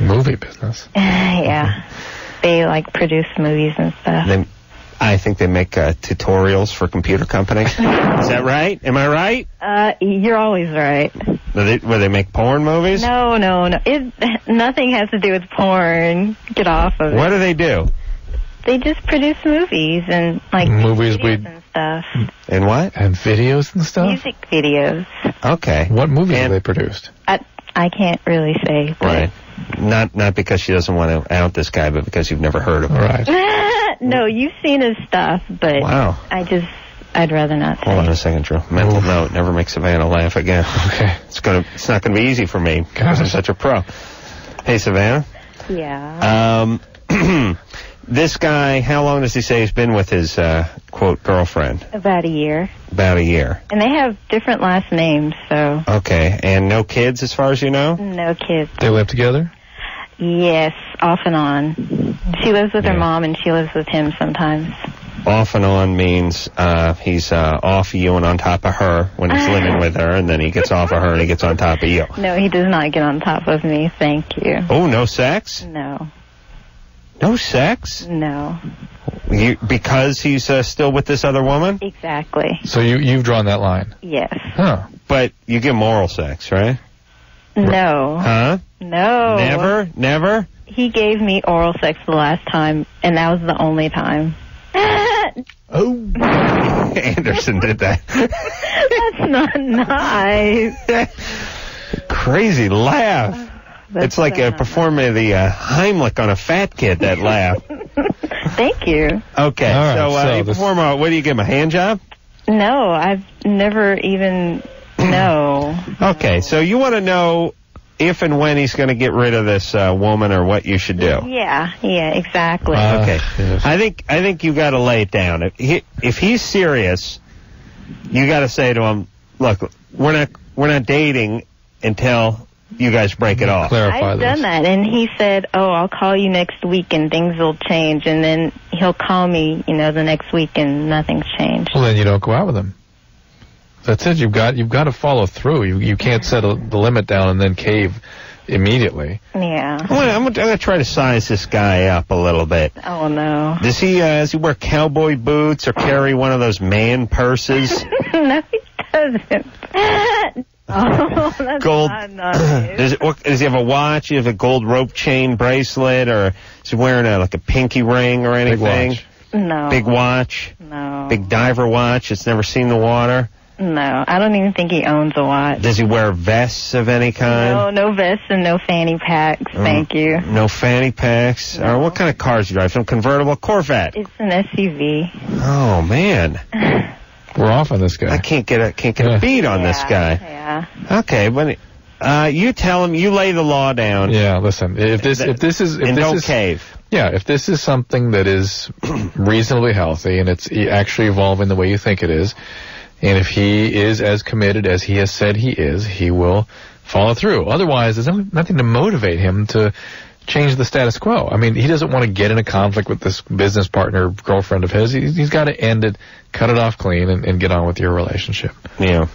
Movie business. yeah. They like produce movies and stuff. They, I think they make uh, tutorials for computer companies. Is that right? Am I right? Uh, you're always right. Where they, where they make porn movies? No, no, no. It nothing has to do with porn. Get off of it. What it. do they do? They just produce movies and like Movies videos we- and stuff. And what? And videos and stuff. Music videos. Okay. What movies And- have they produced? I I can't really say. Right. Not not because she doesn't want to out this guy, but because you've never heard of him. Right. no, you've seen his stuff, but Wow. I just I'd rather not say. Hold on a second, Drew. Mental Oof. note: never make Savannah laugh again. Okay. It's gonna. It's not gonna be easy for me because I'm such a pro. Hey, Savannah. Yeah. Um, this guy. How long does he say he's been with his uh, quote girlfriend? About a year. About a year. And they have different last names, so Okay, and no kids, as far as you know. no kids. They live together. Yes, off and on. She lives with Yeah. her mom and she lives with him sometimes. Off and on means uh, he's uh, off you and on top of her when he's living with her, and then he gets off of her and he gets on top of you. No, he does not get on top of me. Thank you. Oh, no sex? No, No sex? no, You, because he's uh, still with this other woman? exactly. So you you've drawn that line. Yes. Huh. But you give him oral sex, right? No. Huh? No. Never? Never? He gave me oral sex the last time, and that was the only time. Oh. Anderson did that. That's not nice. Crazy laugh. That's it's like so uh, not performing the uh, Heimlich on a fat kid, that laugh. Thank you. Okay, All right, so, uh, so you perform, uh, what do you give him, a hand job? No, I've never even. No. Okay, so you want to know if and when he's going to get rid of this uh, woman, or what you should do. Yeah, yeah, exactly. Uh, Okay, yes. I think I think you got to lay it down. If he if he's serious, you got to say to him, "Look, we're not we're not dating until you guys break it off." Clarify I've this. done that, and he said, "Oh, I'll call you next week, and things will change." And then he'll call me, you know, the next week, and nothing's changed. Well, then you don't go out with him. That's it. You've got you've got to follow through. You you can't set a, the limit down and then cave immediately. Yeah. I'm gonna, I'm, gonna, I'm gonna try to size this guy up a little bit. Oh no. Does he uh, does he wear cowboy boots or carry one of those man purses? no, he doesn't. oh, that's Gold. not nice. does, it, what, does he have a watch? Does he have a gold rope chain bracelet, or is he wearing a, like a pinky ring or Big anything? watch. No. Big watch, No. big diver watch. It's never seen the water. No, I don't even think he owns a watch. Does he wear vests of any kind? No, no vests and no fanny packs. Mm, Thank you. No fanny packs. Or what kind of cars do you drive? Some convertible Corvette. It's an SUV. Oh man, We're off on this guy. I can't get a can't get Yeah. a beat on this guy. Yeah. Okay, but uh, you tell him you lay the law down. Yeah, listen. If this if this is if and this don't is cave. yeah, if this is something that is reasonably healthy and it's e- actually evolving the way you think it is, and if he is as committed as he has said he is, he will follow through. Otherwise, there's nothing to motivate him to change the status quo. I mean, he doesn't want to get in a conflict with this business partner, girlfriend of his. He's, he's got to end it, cut it off clean, and, and get on with your relationship. Yeah.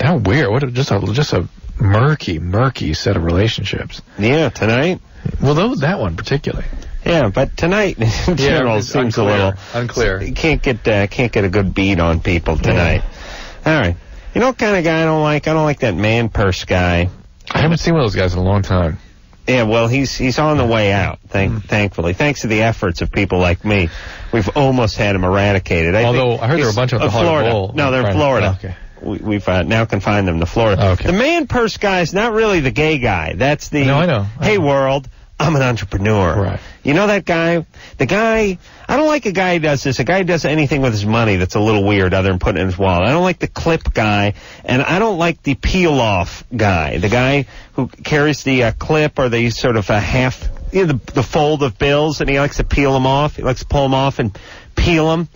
How weird! What a, just a just a murky, murky set of relationships. Yeah, tonight. Well, those that one particularly. Yeah, but tonight in general it's seems unclear. a little Unclear. You can't get uh, can't get a good beat on people tonight. All right. You know what kind of guy I don't like? I don't like that man purse guy. I haven't seen one of those guys in a long time. Yeah, well, he's he's on the way out. Thank, thankfully, thanks to the efforts of people like me, we've almost had him eradicated. I Although, I heard there were a bunch of uh, at the Hollywood Florida. Bowl. No, they're in. Florida. Okay. We, we've uh, now confined them to Florida. Okay. The man purse guy is not really the gay guy. That's the No, I know. I Hey know. world, I'm an entrepreneur. Right. You know that guy? The guy. I don't like a guy who does this. A guy who does anything with his money that's a little weird, other than putting it in his wallet. I don't like the clip guy, and I don't like the peel off guy. The guy who carries the uh, clip or the sort of a half, you know, the, the fold of bills, and he likes to peel them off. He likes to pull them off and peel them,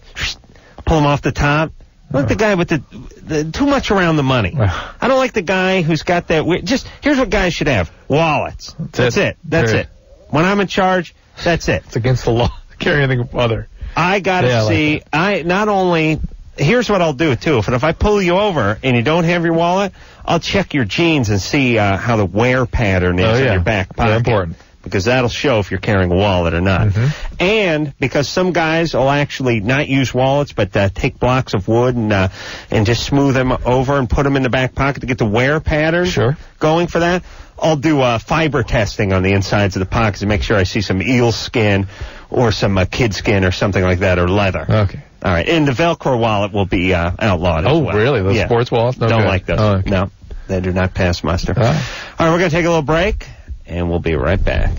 pull them off the top. I like the guy with the, the too much around the money. I don't like the guy who's got that. Weird, just here's what guys should have: wallets. That's, it. it. That's Period. it. When I'm in charge, that's it. It's against the law carry anything other. I gotta Yeah, I like see. I not only. Here's what I'll do too. If if I pull you over and you don't have your wallet, I'll check your jeans and see uh, how the wear pattern is Oh, in your back pocket. Very important. Because that'll show if you're carrying a wallet or not. Mm-hmm. And because some guys will actually not use wallets, but uh, take blocks of wood and uh, and just smooth them over and put them in the back pocket to get the wear pattern Sure. going for that. I'll do uh, fiber testing on the insides of the pockets to make sure I see some eel skin or some uh, kid skin or something like that or leather. Okay. All right, and the Velcro wallet will be uh, outlawed. as Oh, well. really? Those Yeah. sports wallets? No Don't good. like those. Oh, okay. No, they do not pass muster. All right. All right, we're gonna take a little break, and we'll be right back.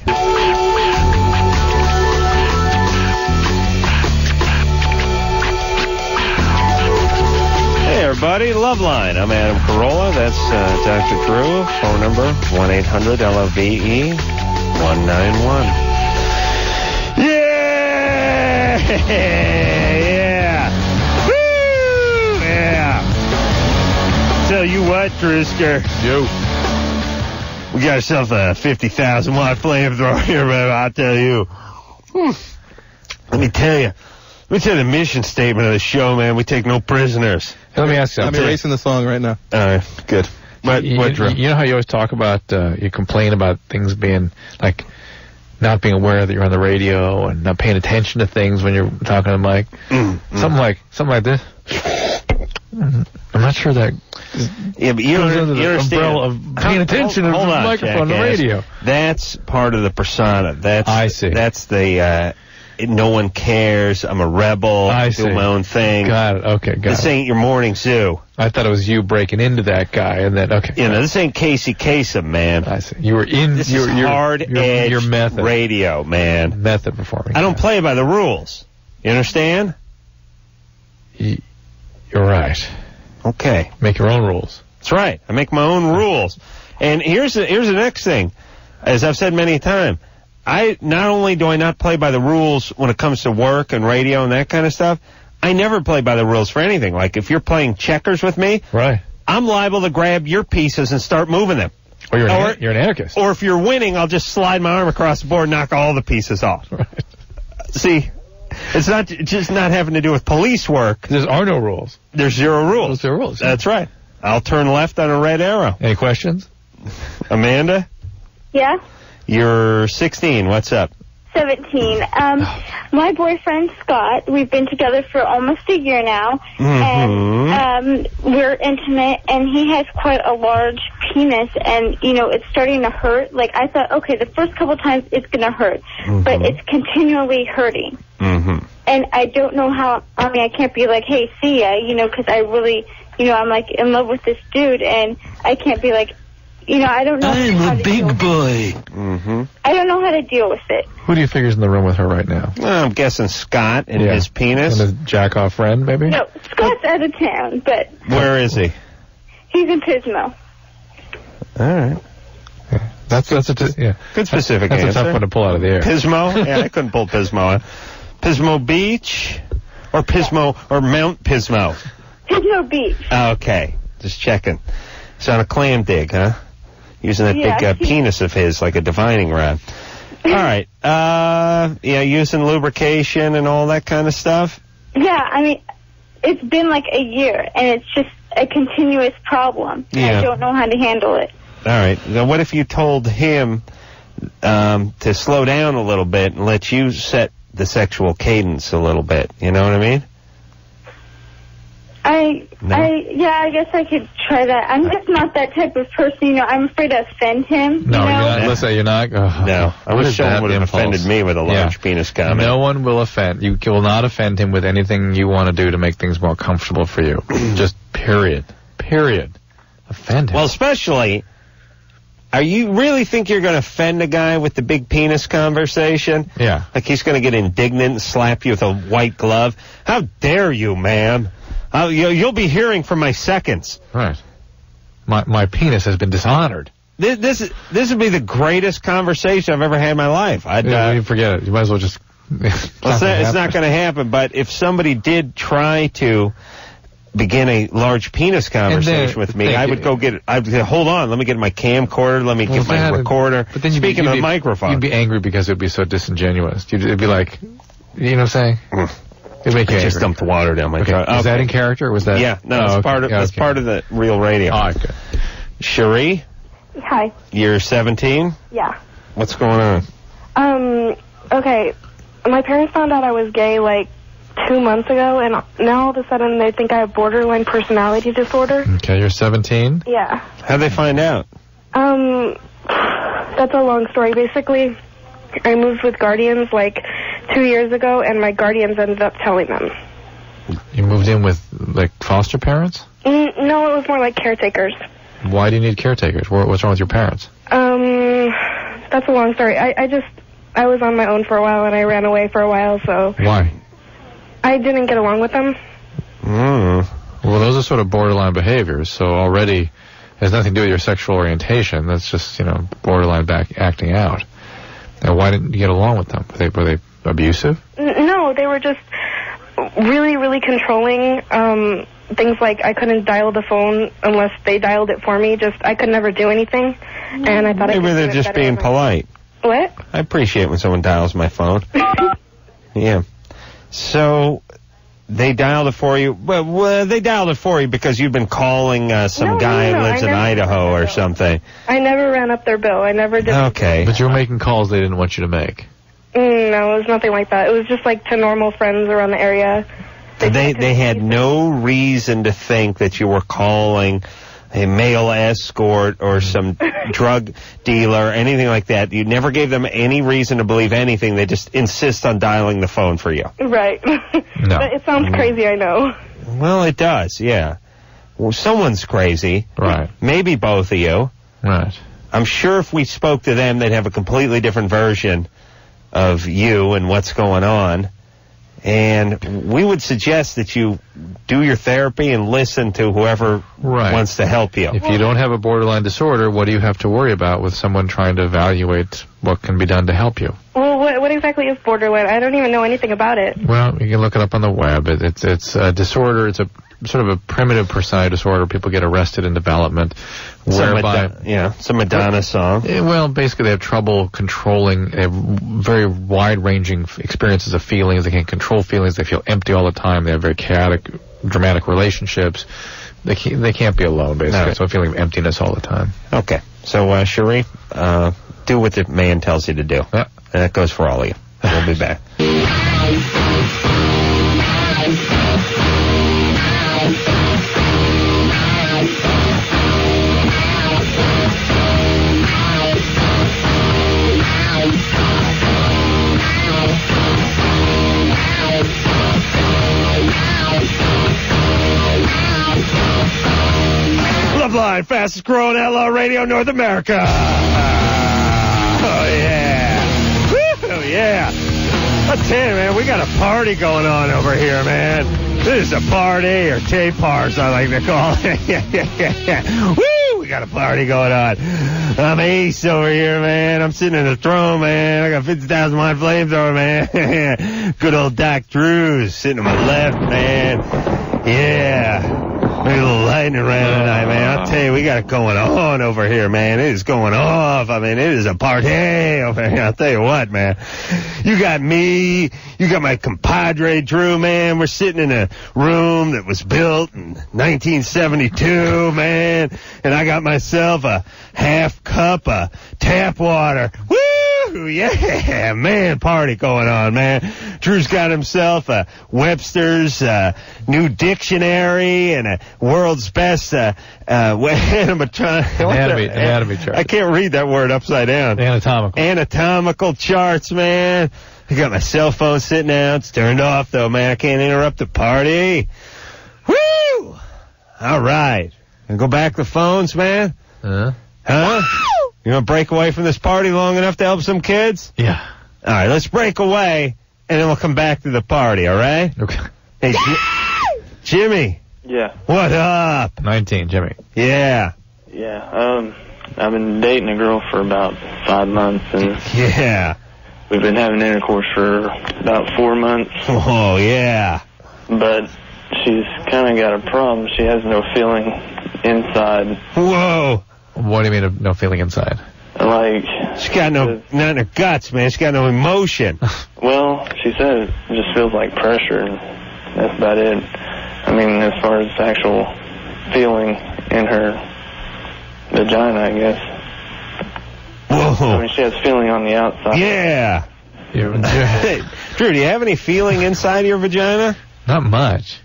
Hey everybody, Loveline. I'm Adam Carolla. That's uh, Dr. Drew. Phone number 1-800-LOVE 191. Yeah! Yeah! Woo! Yeah! Tell you what, Drisker. Yo. We got ourselves a 50,000 watt flamethrower here, man. I'll tell you. Hmm. Let me tell you. Let me tell you the mission statement of the show, man. We take no prisoners. Hey, let me ask you I'm something. erasing the song right now. All right, good. What, you, what, you, you know how you always talk about, uh, you complain about things being, like, not being aware that you're on the radio and not paying attention to things when you're talking to the mic. Mm, Something like, something like this. I'm not sure that Yeah, but you, under- the umbrella of paying attention hold, to the on, microphone on the radio. That's part of the persona. That's I see. That's the uh, no one cares. I'm a rebel. I do my own thing. Got it. Okay, got this it. ain't your morning zoo. I thought it was you breaking into that guy, and then okay. You know, this ain't Casey Kasem, man. I see. You were in. This your is your, hard your, edge your method radio, man. method performing. I don't play by the rules. You understand? You're right. Okay. Make your own rules. That's right. I make my own rules. And here's the, here's the next thing. As I've said many times, I not only do I not play by the rules when it comes to work and radio and that kind of stuff, I never play by the rules for anything. Like if you're playing checkers with me, Right. I'm liable to grab your pieces and start moving them. Or you're an, Or- an- you're an anarchist. Or if you're winning, I'll just slide my arm across the board and knock all the pieces off. Right. See, it's not just not having to do with police work. There are no rules. There's zero rules. There's zero rules. That's right. I'll turn left on a red arrow. Any questions? Amanda, Yeah, you're 16. What's up? 17. Um, my boyfriend Scott, we've been together for almost a year now, Mhm. and um, we're intimate, and he has quite a large penis, and you know it's starting to hurt. Like I thought, okay, the first couple times it's gonna hurt, but it's continually hurting, Mm-hmm. and I don't know how. I mean, I can't be like, hey, see ya, you know, because I really, you know, I'm like in love with this dude, and I can't be like. You know, I don't know. how to deal with- boy. Mm-hmm. I don't know how to deal with it. Who do you figure's in the room with her right now? Well, I'm guessing Scott and Yeah. his penis. And his jack off friend, maybe? No, Scott's out of town, but Where is he? he's in Pismo. All right. That's that's a t- yeah. Good specific That's answer. a tough one to pull out of the air. Pismo? yeah, I couldn't pull Pismo. out. Pismo Beach or Pismo or Mount Pismo? Pismo Beach. Okay, just checking. It's on a clam dig, huh? Using that Yeah. big uh, penis of his like a divining rod. All right. Uh, yeah, using lubrication and all that kind of stuff. Yeah, I mean, it's been like a year, and it's just a continuous problem. Yeah. I don't know how to handle it. All right. Now, what if you told him um, to slow down a little bit and let you set the sexual cadence a little bit? You know what I mean? I, No? I, yeah, I guess I could try that. I'm just not that type of person, you know. I'm afraid to offend him. No, you know? you're not. Listen, you're not. Oh, No, I what wish someone that would have offended me with a large Yeah. penis comment. No one will offend. You will not offend him with anything you want to do to make things more comfortable for you. Just period. Period. Offend him. Well, especially, are you really think you're going to offend a guy with the big penis conversation? yeah. Like he's going to get indignant and slap you with a white glove? How dare you, man? Uh, you, you'll be hearing from my seconds. Right. My my penis has been dishonored. This this, is- this would be the greatest conversation I've ever had in my life. I'd, Yeah, uh, you forget it. You might as well just. It's not, it's not going to happen, but if somebody did try to begin a large penis conversation with me, I would go get. I would say, hold on, let me get my camcorder, let me Well, get my recorder. But then you'd be- Speaking you'd of be- microphone, You'd be angry because it would be so disingenuous. You'd, it'd be like, you know what I'm saying? It'd make you I just angry. dumped water down my Okay. throat. Is that in character? Or was that? Yeah, no, Oh, it's okay. part of Yeah, that's okay. part of the real radio. All right, good. Cherie, Hi. you're 17. Yeah. What's going on? Um, okay. My parents found out I was gay like two months ago, and now all of a sudden they think I have borderline personality disorder. Okay, you're 17. Yeah. How'd they find out? Um, that's a long story. Basically, I moved with guardians like two years ago, and my guardians ended up telling them. You moved in with like foster parents. Mm, no, it was more like caretakers. Why do you need caretakers? What's wrong with your parents? Um, that's a long story. I, I just, I was on my own for a while, and I ran away for a while, so Why? I didn't get along with them. Mm. Well, those are sort of borderline behaviors. So already has nothing to do with your sexual orientation. That's just you know borderline back acting out. And why didn't you get along with them? Were they, were they abusive? No, they were just really, really controlling. Um, things like I couldn't dial the phone unless they dialed it for me. Just I could never do anything, and I thought I Maybe could they're just being polite. What? I appreciate when someone dials my phone. yeah. So they dialed it for you. Well, well, they dialed it for you because you've been calling uh, some No, no, guy no, who lives I in Idaho or something. I never ran up their bill. I never did. Okay. But you were making calls they didn't want you to make. Mm, no, it was nothing like that. It was just like to normal friends around the area. They they had no reason to think that you were calling a male escort or some drug dealer, anything like that. You never gave them any reason to believe anything. They just insist on dialing the phone for you. Right. No. But it sounds crazy, I know. Well, it does, yeah. Well, someone's crazy. Right. Maybe both of you. Right. I'm sure if we spoke to them, they'd have a completely different version of you and what's going on. And we would suggest that you do your therapy and listen to whoever Right. wants to help you. If you don't have a borderline disorder, what do you have to worry about with someone trying to evaluate what can be done to help you? Well, what, what exactly is borderline? I don't even know anything about it. Well, you can look it up on the web. It, it's it's a disorder. It's a sort of a primitive personality disorder. People get arrested in development, Some whereby Madonna- yeah, it's a Madonna song. Eh, Well, basically, they have trouble controlling. They have very wide-ranging experiences of feelings. They can't control feelings. They feel empty all the time. They have very chaotic, dramatic relationships. They can't, they can't be alone, basically. No. So a feeling of emptiness all the time. Okay. So, uh, Cherie, uh, do what the man tells you to do. Yeah. That goes for all of you. We'll be back. Loveline, fastest growing LR radio North America. Yeah. I tell you, man, we got a party going on over here, man. This is a party, or T-Pars, I like to call it. yeah, yeah, yeah. Woo, we got a party going on. I'm Ace over here, man. I'm sitting in the throne, man. I got 50,000 mind flames over, man. Good old Doc Drews sitting to my left, man. Yeah. Little lightning around tonight, man. I'll oh. tell you, we got it going on over here, man. It is going off. I mean, it is a party over here. I'll tell you what, man. You got me. You got my compadre Drew, man. We're sitting in a room that was built in 1972, man. And I got myself a half cup of tap water. Woo! Yeah, man, party going on, man. Drew's got himself a Webster's uh, new dictionary and a world's best uh, uh, Anatomy- anatomy chart. I can't read that word upside down. Anatomical. Anatomical charts, man. I got my cell phone sitting out. It's turned off though, man. I can't interrupt the party. Woo! All right. And go back the phones, man. Uh, Huh? You want to break away from this party long enough to help some kids? yeah. All right, let's break away, and then we'll come back to the party. All right? Okay. Hey, Ji- Jimmy, Yeah, what up? 19, Jimmy. Yeah, yeah. Um, I've been dating a girl for about five months, and yeah. we've been having intercourse for about four months. Oh, yeah. But she's kind of got a problem. She has no feeling inside. Whoa. What do you mean of no feeling inside? Like, she's got no, not in her guts, man. She's got no emotion. well, she said it just feels like pressure, and that's about it. I mean, as far as actual feeling in her vagina, I guess. Whoa. I mean, she has feeling on the outside. Yeah. Hey, Drew, do you have any feeling inside your vagina? Not much.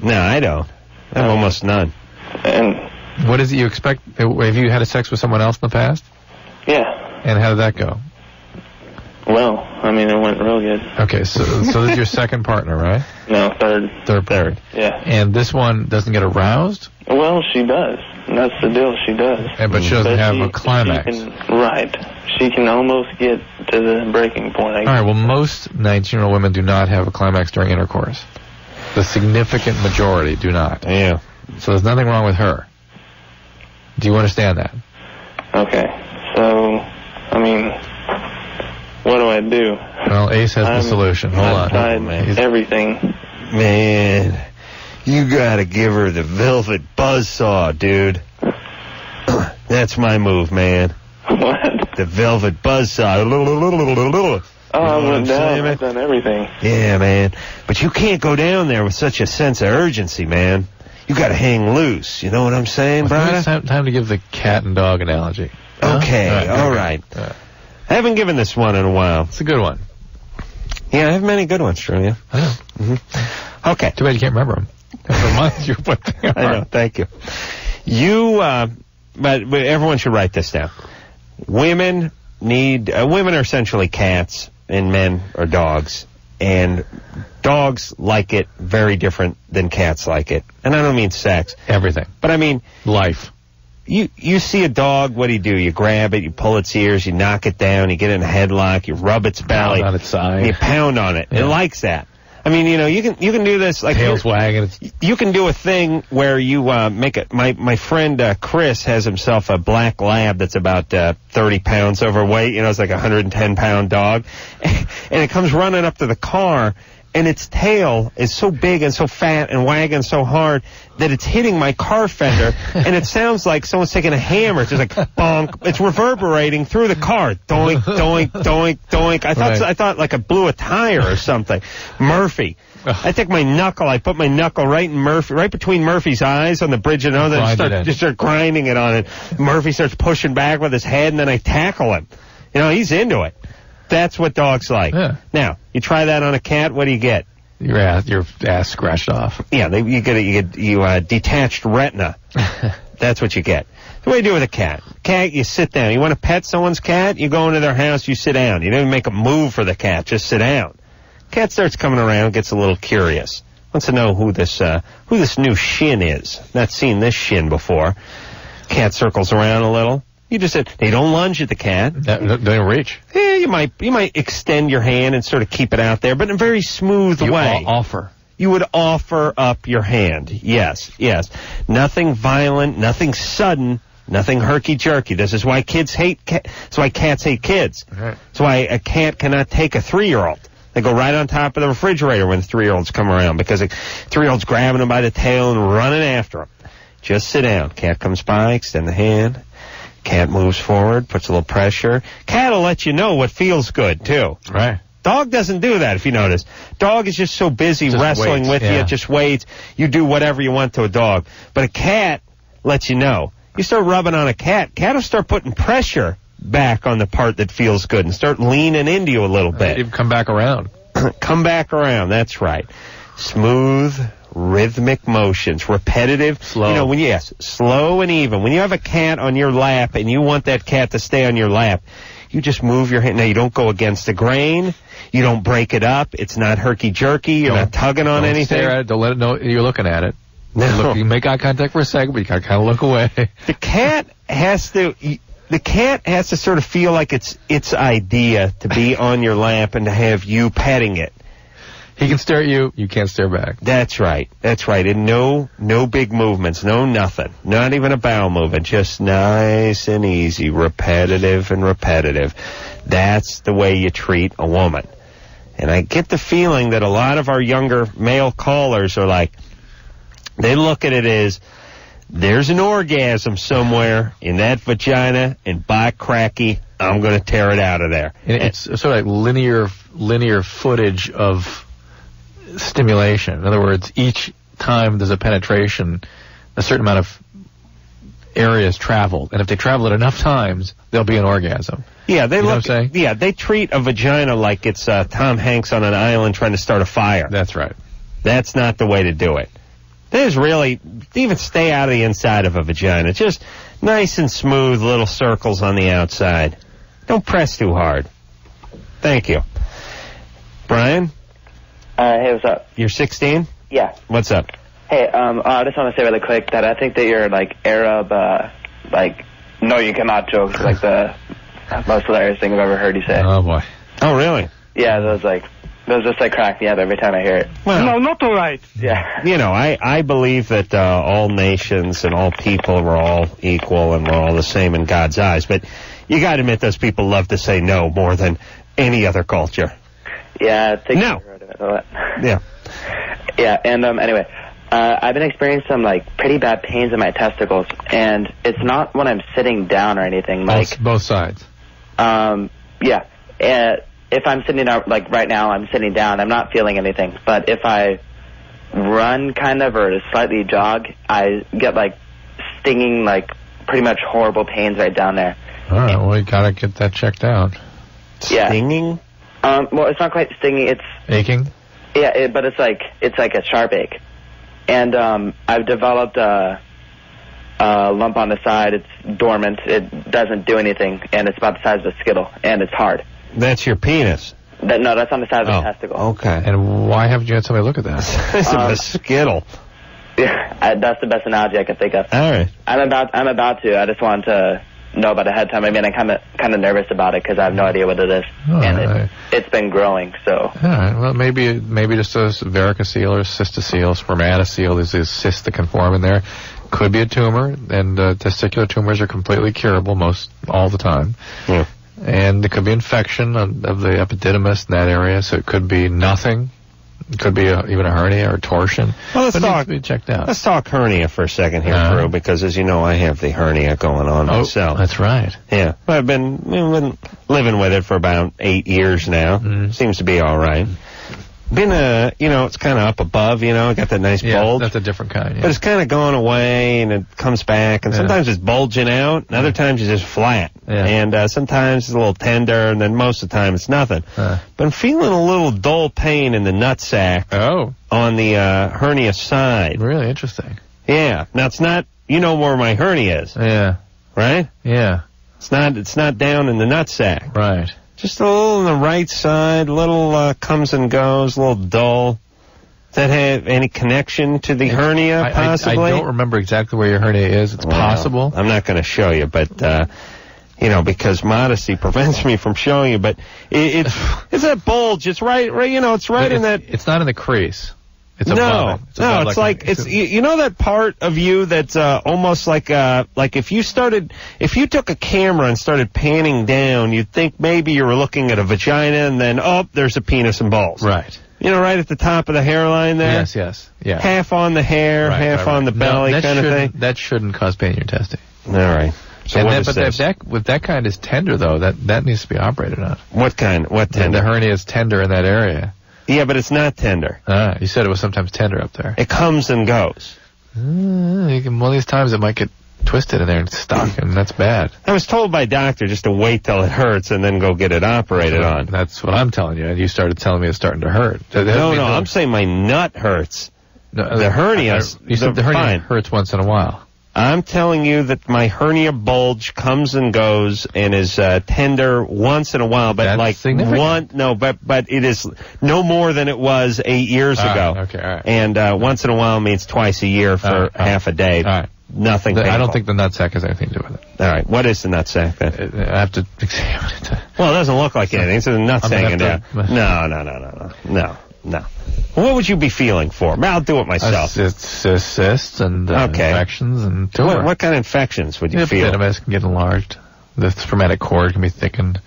No, I don't. I have uh, almost none. And What is it you expect? Have you had a sex with someone else in the past? yeah, And how did that go? well, I mean, it went real good. Okay, so so this is your second partner, right? No, third. Third partner. Yeah. And this one doesn't get aroused, Well, she does. That's the deal. She does. and but she doesn't But have she- a climax. She can, right. She can almost get to the breaking point. I All right. Well, most 19-year-old women do not have a climax during intercourse. The significant majority do not. Yeah. So there's nothing wrong with her. Do you understand that? Okay. So, I mean, what do I do? Well, Ace has the I'm- solution. Hold I've on. tried He's- everything. Man, you gotta give her the velvet buzzsaw, dude. That's my move, man. What? The velvet buzzsaw. Oh, I know what I'm oh, went down. saying, I've done everything. Yeah, man. But you can't go down there with such a sense of urgency, man. You gotta hang loose. You know what I'm saying, Well, brother? it's time, time to give the cat and dog analogy. Huh? Okay, All right, all right. Uh, I haven't given this one in a while. It's a good one. Yeah, I have many good ones. Yeah. I know. Mm-hmm. Okay. Too bad you can't remember them. Reminds you of what they are. I know. Thank you. You, uh, but, but everyone should write this down. Women need, uh, women are essentially cats and men are dogs. And dogs like it very different than cats like it. And I don't mean sex, Everything. but I mean, Life. you, you see a dog, what do you do? You grab it, you pull its ears, you knock it down, you get in a headlock, you rub its belly. on its side. You pound on it. It likes that. I mean, you know, you can you can do this like Tails wagging. you can do a thing where you uh, make it. My my friend uh, Chris has himself a black lab that's about uh, 30 pounds overweight. You know, it's like a 110 pound dog, and it comes running up to the car. And its tail is so big and so fat and wagging so hard that it's hitting my car fender, and it sounds like someone's taking a hammer. It's just like bonk. It's reverberating through the car. Doink, doink, doink, doink. I thought Right. I thought like I blew a tire or something. Murphy. I take my knuckle, I put my knuckle right in Murphy, right between Murphy's eyes on the bridge and other, it start, just start grinding it on it. Murphy starts pushing back with his head, and then I tackle him. You know, he's into it. That's what dogs like. Yeah. Now, you try that on a cat, what do you get? Your ass, your ass scratched off. Yeah, they, you get a, you get you uh, detached retina. That's what you get. The way you do with a cat. Cat, you sit down. You want to pet someone's cat? You go into their house, you sit down. You don't even make a move for the cat. Just sit down. Cat starts coming around, gets a little curious. Wants to know who this uh, who this new shin is. Not seen this shin before. Cat circles around a little. You just said they don't lunge at the cat. They don't reach. Yeah, you might you might extend your hand and sort of keep it out there, but in a very smooth You way. offer. You would offer up your hand. Yes, yes. Nothing violent, nothing sudden, nothing herky jerky. This is why kids hate. Ca- that's why cats hate kids. Right. That's why a cat cannot take a three-year-old. They go right on top of the refrigerator when three-year-olds come around because a three-year-old's grabbing them by the tail and running after them. Just sit down. Cat comes by, extend the hand. Cat moves forward, puts a little pressure. Cat will let you know what feels good too. Right. Dog doesn't do that, if you notice. Dog is just so busy Just wrestling waits, with you, yeah. it just waits. You do whatever you want to a dog. But a cat lets you know. You start rubbing on a cat, cat will start putting pressure back on the part that feels good and start leaning into you a little bit. Come back around. Come back around, that's right. Smooth, rhythmic motions, repetitive. Slow. You know, when yes, slow and even. When you have a cat on your lap and you want that cat to stay on your lap, you just move your hand. Now you don't go against the grain. You don't break it up. It's not herky jerky. You're not tugging on don't anything. Stare at it. Don't let it know you're looking at it. No. You, look, you make eye contact for a second, but you gotta kind of look away. The cat has to. The cat has to sort of feel like it's its idea to be on your lap and to have you petting it. He can stare at you. You can't stare back. That's right. That's right. And no, no big movements. No nothing. Not even a bowel movement. Just nice and easy. Repetitive and repetitive. That's the way you treat a woman. And I get the feeling that a lot of our younger male callers are like, they look at it as, there's an orgasm somewhere in that vagina, and by cracky, I'm going to tear it out of there. And it's sort of like linear linear footage of stimulation. In other words, each time there's a penetration, a certain amount of area is traveled, and if they travel it enough times, there'll be an orgasm. Yeah, they You look. what I'm saying? Yeah, they treat a vagina like it's uh, Tom Hanks on an island trying to start a fire. That's right. That's not the way to do it. There's really even stay out of the inside of a vagina. Just nice and smooth little circles on the outside. Don't press too hard. Thank you, Brian. Uh, hey, what's up? You're 16. Yeah. What's up? Hey, um, uh, I just want to say really quick that I think that your like Arab, uh, like, no, you cannot jokes like the most hilarious thing I've ever heard you say. Oh boy. Oh really? Yeah, those like those just like crack me up every time I hear it. Well, no, not all right. Yeah. You know, I, I believe that uh, all nations and all people were all equal and we're all the same in God's eyes. But you got to admit, those people love to say no more than any other culture. Yeah. I think No. I've heard of it a. Yeah. Yeah, and um, anyway, uh, I've been experiencing some like pretty bad pains in my testicles, and it's not when I'm sitting down or anything. Like, both, both sides. um, yeah, uh, if I'm sitting down, like right now, I'm sitting down, I'm not feeling anything. But if I run kind of or slightly jog, I get like stinging, like pretty much horrible pains right down there. All right. Well, you gotta get that checked out. Yeah. Stinging? Um, well, it's not quite stinging. It's Aching. Yeah, it, but it's like it's like a sharp ache, and um, I've developed a, a lump on the side. It's dormant. It doesn't do anything, and it's about the size of a skittle, and it's hard. That's your penis. That, no, that's on the side of Oh, a testicle. okay. And why haven't you had somebody look at that? It's Um, a skittle. Yeah, I, that's the best analogy I can think of. All right. I'm about I'm about to. I just want to know about it ahead of time. I mean, I'm kind of kind of nervous about it because I have no idea what it is, Oh, and all right. it, it's been growing. So All right. Well, maybe maybe just a varicocele or cystocele, spermatocele. There's a cyst that can form in there. Could be a tumor, and uh, testicular tumors are completely curable most all the time. Yeah. And it could be infection of, of the epididymis in that area, so it could be nothing. It could be a, even a hernia or torsion. Well, let's But talk. be checked out. Let's talk hernia for a second here, Uh-huh. Drew, because as you know, I have the hernia going on Oh, myself. that's right. Yeah, I've been, I've been living with it for about eight years now. Mm-hmm. Seems to be all right. Been a, you know, it's kind of up above. You know, got that nice Yeah, bulge. that's a different kind. But it's kind of going away and it comes back, and Yeah. sometimes it's bulging out, and other times it's just flat. Yeah. And uh, sometimes it's a little tender, and then most of the time it's nothing. Uh. But I'm feeling a little dull pain in the nutsack Oh, on the uh, hernia side. really interesting. Yeah. Now it's not, you know where my hernia is, Yeah, right? yeah, It's not, it's not down in the nutsack. right. Just a little on the right side, little uh, comes and goes, a little dull. Does that have any connection to the hernia, I, I, possibly? I don't remember exactly where your hernia is. It's Well, possible. I'm not going to show you, but uh, you know, because modesty prevents me from showing you. But it, it's it's that bulge. It's right, right. You know, it's right in that. It's not in the crease. It's no, above it. It's no, it's like a- it's you, know that part of you that's uh, almost like uh like if you started if you took a camera and started panning down, you'd think maybe you were looking at a vagina and then oh, there's a penis and balls. right. You know, right at the top of the hairline there. Yes, yes, yeah. Half on the hair, Right, half right, right. on the belly, that kind of shouldn't- thing. That shouldn't cause pain in your testing. All right. So and what that, but if that with that kind is tender though, that that needs to be operated on. What kind? What tender? the hernia is tender in that area. Yeah, but it's not tender. Ah, you said it was sometimes tender up there. It comes and goes. You can, one of these times it might get twisted in there and stuck, and that's bad. I was told by doctor just to wait till it hurts and then go get it operated on. That's what I'm telling you, and you started telling me it's starting to hurt. That- that No, means no, I'm saying my nut hurts. no, the hernia- You said the- the hernia fine. hurts once in a while. I'm telling you that my hernia bulge comes and goes and is uh, tender once in a while, but That's like one no, but but it is no more than it was eight years All ago. right, okay, all right. And uh, once in a while means twice a year for right, all right. half a day. All right. Nothing. The- I don't think the nutsack has anything to do with it. All right. What is the nutsack then? Uh, uh, I have to examine it. Well, it doesn't look like anything. It's the nut sack. gonna hanging down. have to- No, no, no, no, no, no, no. What would you be feeling for? I'll do it myself. It's cysts, cysts and uh, Okay. infections and tumor. What, what kind of infections would you the feel? epididymis can get enlarged. The spermatic cord can be thickened.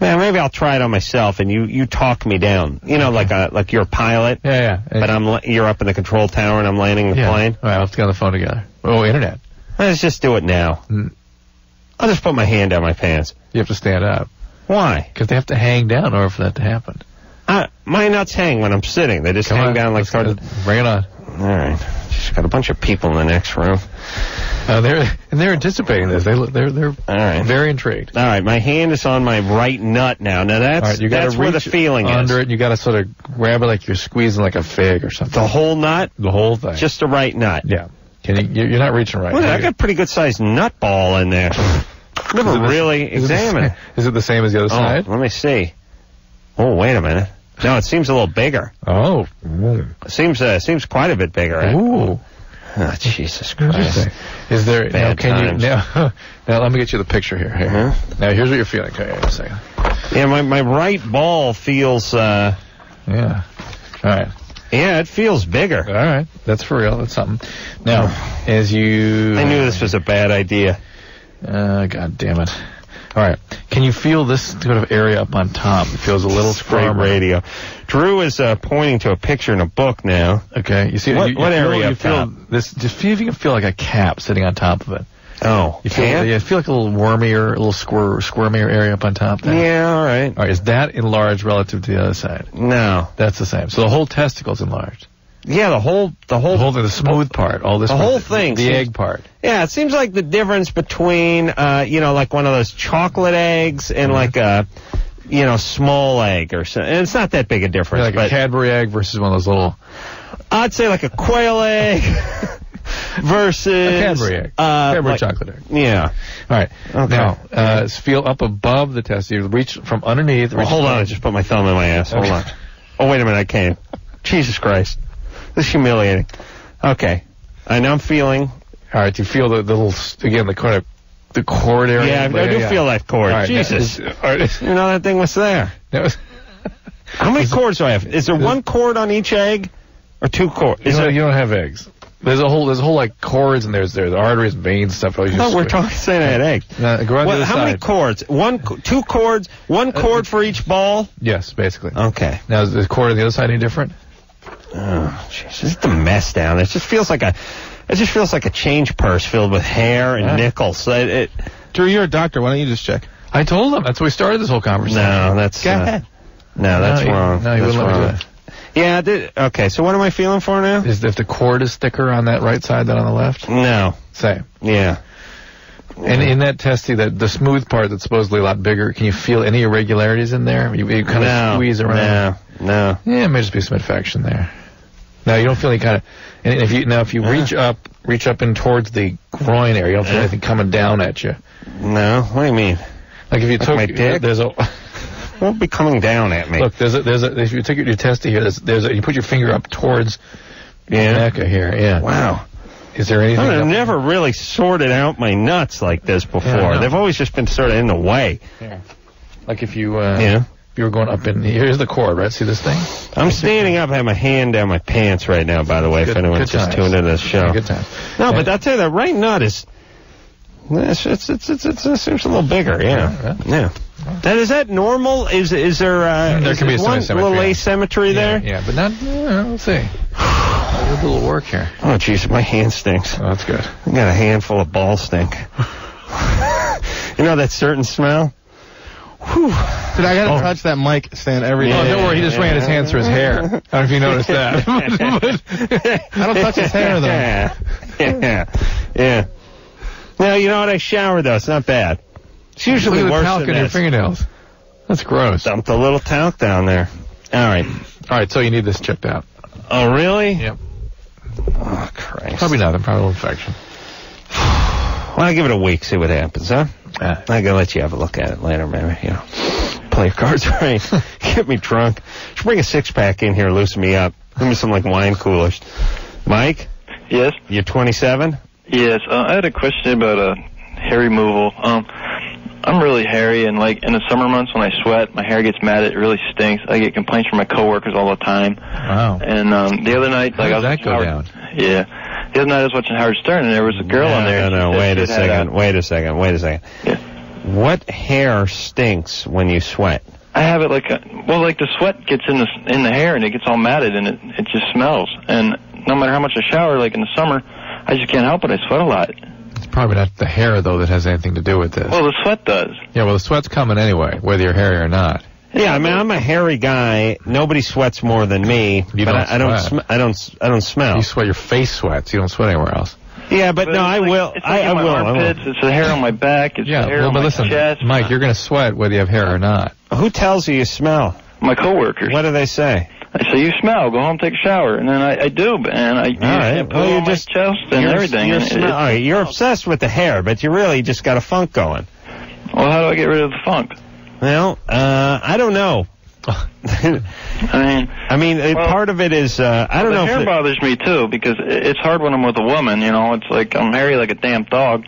Man, maybe I'll try it on myself, and you you talk me down. You know, like a like you're a pilot, Yeah, yeah. but I'm you're up in the control tower, and I'm landing the yeah. plane. All right, let's get on the phone together. Oh, internet. Let's just do it now. Mm. I'll just put my hand down my pants. You have to stand up Why? because they have to hang down in order for that to happen. Uh, my nuts hang when I'm sitting. They just Come hang on, down like let's- sort of. uh, Bring it on. All right. Just got a bunch of people in the next room. Uh, they're and they're anticipating this. They look- they're they're All right. very intrigued. All right, my hand is on my right nut now. Now that's All right, you got that's where the feeling under is. it. You got to sort of grab it like you're squeezing like a fig or something. The whole nut, The whole thing. just the right nut. yeah. Can you? you- You're not reaching right. Well, I got a pretty good sized nut ball in there. Never Is really is it the examined. same- Is it the same as the other Oh, side? let me see. Oh, wait a minute. No, it seems a little bigger. Oh. It seems uh, seems quite a bit bigger. eh? Ooh. Oh, Jesus Christ. Is there now? Can times. you now? Now let me get you the picture here. Here. Huh? Now here's what you're feeling. Okay, wait a second. Yeah, my, my right ball feels, uh, Yeah. All right. yeah, it feels bigger. All right. That's for real. That's something. Now, as you. I knew this was a bad idea. Uh, God damn it. All right. Can you feel this sort of area up on top? It feels a little firmer. radio. Drew is uh, pointing to a picture in a book now. Okay. You see What- you, you what area You feel top? this. Just feel if you can feel like a cap sitting on top of it. Oh, You feel. can? Yeah. Feel like a little wormier, a little squir, squirmier area up on top. There. Yeah, all right. All right. Is that enlarged relative to the other side? No. That's the same. So the whole testicle's enlarged. Yeah, the whole, the whole, The whole the smooth part, all this. The part, whole thing The seems- egg part. Yeah, it seems like the difference between, uh, you know, like one of those chocolate eggs and like a, you know, small egg or something. And it's not that big a difference, like a Cadbury egg versus one of those little. I'd say like a quail egg versus A Cadbury egg. Uh, Cadbury like- chocolate egg. Yeah. All right. Okay. Now, uh, feel up above the test. You reach from underneath. Well, hold on, I just put my thumb in my ass. Hold on. Oh, wait a minute, I came. Jesus Christ. This is humiliating. Okay. I know I'm feeling. All right. You feel the, the little again the kind of the cord area. Yeah, I, I do feel that cord. Right, Jesus. now, is-. You know that thing was there. That was- How many cords do I have? Is there one cord on each egg, or two cords? you, Is there? you don't have eggs. There's a whole there's a whole like cords and there's there's arteries veins stuff. Oh, No, we're talking saying I had eggs. No, go Well, how many side. cords? One, two cords, one uh, cord uh, for each ball. Yes, basically. Okay. Now is the cord on the other side any different? Oh, jeez, this is the mess down there. It just feels like a, it just feels like a change purse filled with hair and Yeah. nickels. It, it, Drew, you're a doctor. Why don't you just check? I told him. That's why we started this whole conversation. no, that's Go uh, ahead. no, that's No, he- wrong. no, he that's wouldn't let me do wrong. it. Yeah, I did, okay. So what am I feeling for now? Is if the cord is thicker on that right side than on the left? No. Same. Yeah. And in that testy, that the smooth part that's supposedly a lot bigger, can you feel any irregularities in there? You, you kind of no, squeeze around. No, no. Yeah, it may just be some infection there. Now you don't feel any kind of. And if you now if you reach up, reach up in towards the groin area, you don't feel anything coming down at you. No. What do you mean? Like if you Like took my dick? there's a Won't be coming down at me. look there's a there's a if you take your testy here there's there's a, you put your finger up towards yeah. the neck here yeah. Wow. Is there anything? I've never really sorted out my nuts like this before. Yeah. They've always just been sort of in the way. Yeah. Like if you uh, Yeah. You were going up in here's the cord right see this thing I'm standing up, I have my hand down my pants right now, by the way, if anyone's just tuned into this show. good time No, but I'll tell you, that right nut is. It's, it's, it's, it's, it's, it seems a little bigger, yeah. Yeah. That, is that normal? Is is there uh, There is can be one asymmetry, little yeah. asymmetry there? yeah, yeah but not yeah, let's see a little work here Oh, jeez, my hand stinks. oh, that's good I got a handful of ball stink. you know that certain smell? Whew. Dude, I gotta oh. touch that mic stand every oh, day. oh don't worry he just ran his hands through his hair I don't know if you noticed that I don't touch his hair though. Yeah. Yeah. Yeah. No, you know what? I shower though. It's not bad. It's usually Look at the talc than in your this. fingernails that's gross Dumped a little talc down there. All right. all right so you need this checked out Oh, really? Yep. Oh, Christ. probably not. probably a little infection Well, I'll give it a week, see what happens, huh? Yeah. I'm gonna let you have a look at it later, maybe. You know, play your cards right. Get me drunk. Should bring a six pack in here, loosen me up. Give me some like wine coolers. Mike, Yes. you're 27. Yes. Uh, I had a question about uh, hair removal. Um, I'm really hairy, and like in the summer months when I sweat, my hair gets matted. It really stinks. I get complaints from my coworkers all the time. wow And um, the other night, How like I was that go watching down? Howard, Yeah. The other night I was watching Howard Stern, and there was a girl no, on there. No, no, wait a second. Wait a second. Wait a second. Yeah. What hair stinks when you sweat? I have it like a, well, like the sweat gets in the in the hair and it gets all matted and it it just smells. And no matter how much I shower, like in the summer, I just can't help it. I sweat a lot. It's probably not the hair though that has anything to do with this Well, the sweat does. yeah well the sweat's coming anyway whether you're hairy or not Yeah, I mean, I'm a hairy guy. Nobody sweats more than me. You but don't I, I don't. sweat. Sm- I don't. s- I don't smell. you sweat your face sweats you don't sweat anywhere else yeah, but, But no, it's I like- will. It's I, like I in my will. I will. It's the hair on my back. It's Yeah, the hair well, on but my listen, chest. Mike, you're going to sweat whether you have hair or not. Who tells you you smell? my coworkers. What do they say? I say you smell. Go home, take a shower, and then I, I do, and I use right. shampoo Well, you just- my chest and you're, everything. You're, and it- it- all right, you're obsessed with the hair, but you really just got a funk going. well, how do I get rid of the funk? Well, uh, I don't know. I mean, I mean, Well, part of it is uh, I don't the know. hair bothers me too because it's hard when I'm with a woman. You know, it's like I'm hairy like a damn dog.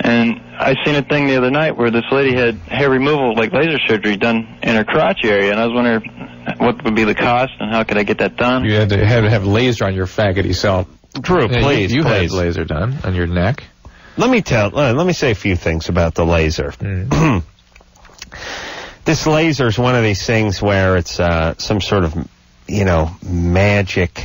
And I seen a thing the other night where this lady had hair removal, like laser surgery, done in her crotch area, and I was wondering what would be the cost and how could I get that done. You had to have, have laser on your faggoty self. Drew, Yeah, you- please, you, please. had laser done on your neck. Let me tell. Let me say a few things about the laser. Mm. this laser is one of these things where it's uh, some sort of, you know, magic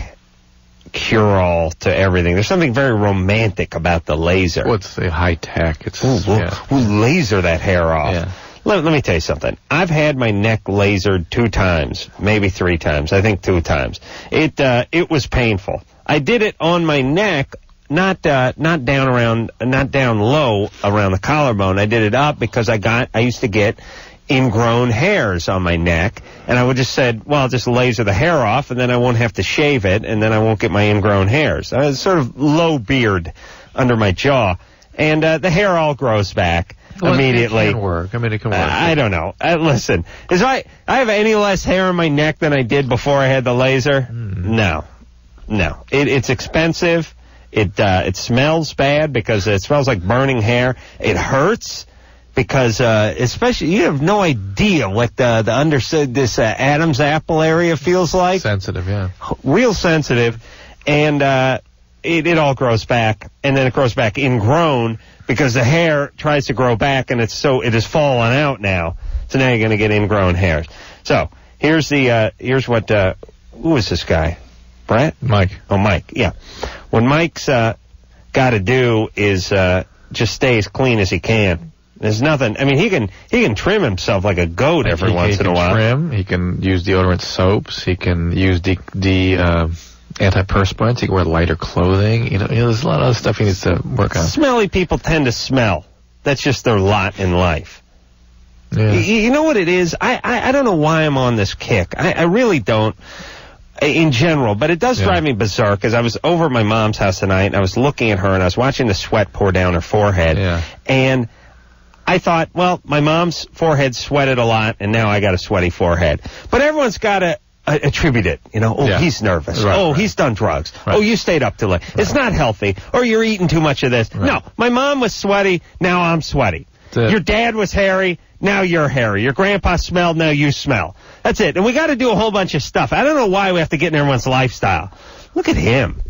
cure-all to everything. There's something very romantic about the laser. Well, it's uh, high tech. It's Ooh, we'll, yeah. we'll laser that hair off. Yeah. Let, let me tell you something. I've had my neck lasered two times, maybe three times. I think two times. It uh, it was painful. I did it on my neck, not uh, not down around, not down low around the collarbone. I did it up because I got I used to get ingrown hairs on my neck, and I would just said, well, I'll just laser the hair off, and then I won't have to shave it, and then I won't get my ingrown hairs. I was sort of low beard under my jaw, and uh, the hair all grows back Well, immediately. It can work. I mean, it can work. Uh, I don't know. Uh, listen, is I I have any less hair on my neck than I did before I had the laser? Hmm. No, no. It, it's expensive. It uh, it smells bad because it smells like burning hair. It hurts because uh, especially you have no idea what the the under this uh, Adam's apple area feels like. Sensitive, yeah. Real sensitive, and uh, it it all grows back, and then it grows back ingrown because the hair tries to grow back, and it's so it has fallen out now. So now you're going to get ingrown hairs. So here's the uh, here's what uh, who is this guy? Brett? Mike. Oh, Mike. Yeah. What Mike's uh, got to do is uh, just stay as clean as he can. There's nothing. I mean, he can he can trim himself like a goat every he, once he in a can while. Trim. He can use deodorant soaps. He can use de, de uh, antiperspirants. You can wear lighter clothing. You know, you know, there's a lot of other stuff he needs to work on. Smelly people tend to smell. That's just their lot in life. Yeah. You, you know what it is? I, I I don't know why I'm on this kick. I, I really don't. In general, but it does Yeah. drive me berserk because I was over at my mom's house tonight and I was looking at her and I was watching the sweat pour down her forehead. Yeah. And I thought, well, my mom's forehead sweated a lot, and now I got a sweaty forehead. But everyone's got uh, attribute it. You know, oh, Yeah. he's nervous. Right, oh, right. he's done drugs. Right. Oh, you stayed up too late. It's not healthy. Or you're eating too much of this. No, my mom was sweaty. Now I'm sweaty. Your dad was hairy. Now you're hairy. Your grandpa smelled. Now you smell. That's it. And we got to do a whole bunch of stuff. I don't know why we have to get in everyone's lifestyle. Look at him.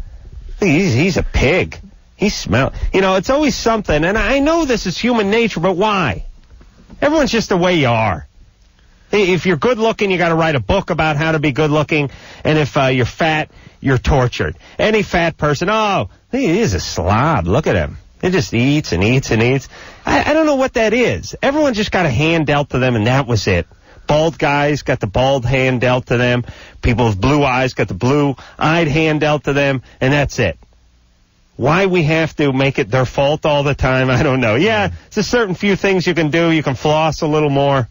He's, he's a pig. He smell. You know, it's always something. And I know this is human nature, but why? Everyone's just the way you are. If you're good looking, you got to write a book about how to be good looking. And if uh, you're fat, you're tortured. Any fat person, oh, he is a slob. Look at him. He just eats and eats and eats. I, I don't know what that is. Everyone just got a hand dealt to them, and that was it. Bald guys got the bald hand dealt to them. People with blue eyes got the blue-eyed hand dealt to them, and that's it. Why we have to make it their fault all the time, I don't know. Yeah, it's a certain few things you can do. You can floss a little more,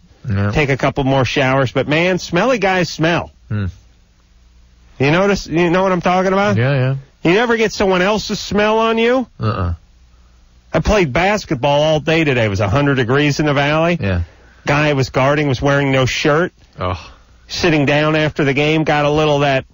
Take a couple more showers, but man, smelly guys smell. Hmm. You notice? You know what I'm talking about? Yeah, yeah. You never get someone else's smell on you. Uh-uh. I played basketball all day today. It was 100 degrees in the valley. Yeah. Guy I was guarding was wearing no shirt. Oh. Sitting down after the game, got a little of that.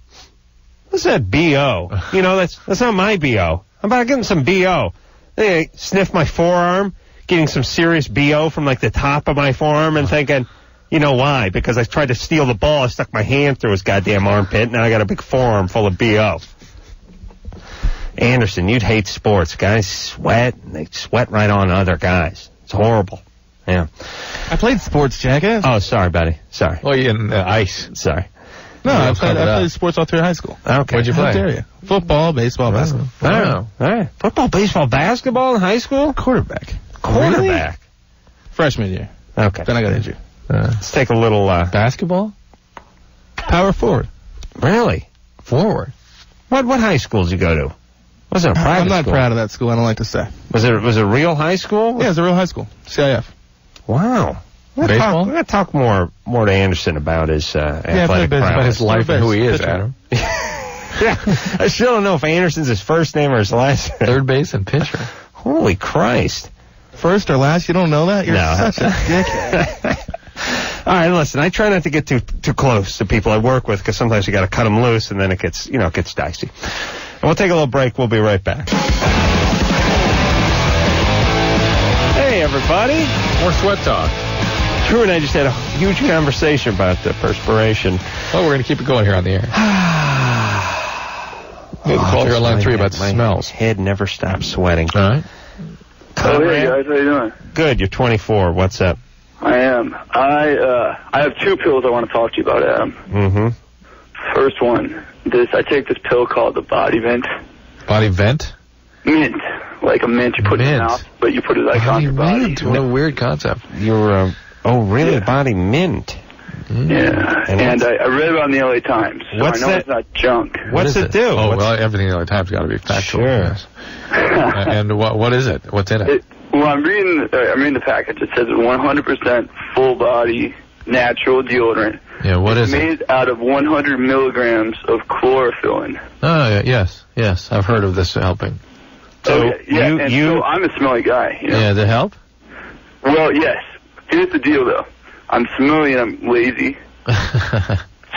What's that bo? You know, that's that's not my bo. I'm about getting some bo. They sniff my forearm, getting some serious bo from like the top of my forearm, and thinking, you know why? Because I tried to steal the ball. I stuck my hand through his goddamn armpit. Now I got a big forearm full of bo. Anderson, you'd hate sports. Guys sweat, and they sweat right on other guys. It's horrible. Yeah. I played sports, jackass. Oh, sorry, buddy. Sorry. Well, you in uh, ice. Sorry. no, Yeah, I played, I played sports all through high school. Okay. What'd you How play? dare you? Football, baseball, basketball. All right. All right. Football, baseball, basketball in high school? Quarterback. Quarterback. Freshman year. Okay. Then I got injured. Uh, Let's take a little, uh, basketball? Power forward. really? Forward. What, what high school did you go to? Was it a private I'm not school? proud of that school. I don't like to say. Was it, was it a real high school? Yeah, it was a real high school. CIF. Wow. We're gonna Baseball? Talk, we're to talk more, more to Anderson about his, uh, Yeah, athletic baseball. About his life and who he is, Pitcher. Adam. yeah. I still don't know if Anderson's his first name or his last name. Third base and pitcher. Holy Christ. First or last? You don't know that? You're No. such a dickhead. All right, listen. I try not to get too too close to people I work with because sometimes you got to cut them loose, and then it gets you know it gets dicey. And we'll take a little break. We'll be right back. Hey, everybody. More sweat talk. Drew and I just had a huge conversation about the perspiration. Oh, we're going to keep it going here on the air. We'll call oh, here on line three about my smells. Head never stops sweating. All right. Oh, hey guys, how you doing? Good. You're 24. What's up? I am. I uh, I have two pills I want to talk to you about, Adam. Mm-hmm. First one, this I take this pill called the Body Vent Body vent? Mint, like a mint you put in your mouth, but you put it like on Body your body. vent? What a weird concept. You're. Uh, oh, really? Yeah. Body mint. Yeah, And and, I, I read about it in the LA Times, so What's I know that? it's not junk. What's What is it do? Oh, What's- well, everything in the LA Times got to be factual. Sure. Uh, and what what is it? What's in it? It, well, I'm reading. Uh, I'm reading the package. It says 100% full body natural deodorant. Yeah, what it's is it? made out of 100 milligrams of chlorophyllin. Oh, yes, yes. I've heard of this helping. So Okay, yeah, you and you so I'm a smelly guy. You know? Yeah, does it help? Well, yes. Here's the deal, though. I'm smelly and I'm lazy.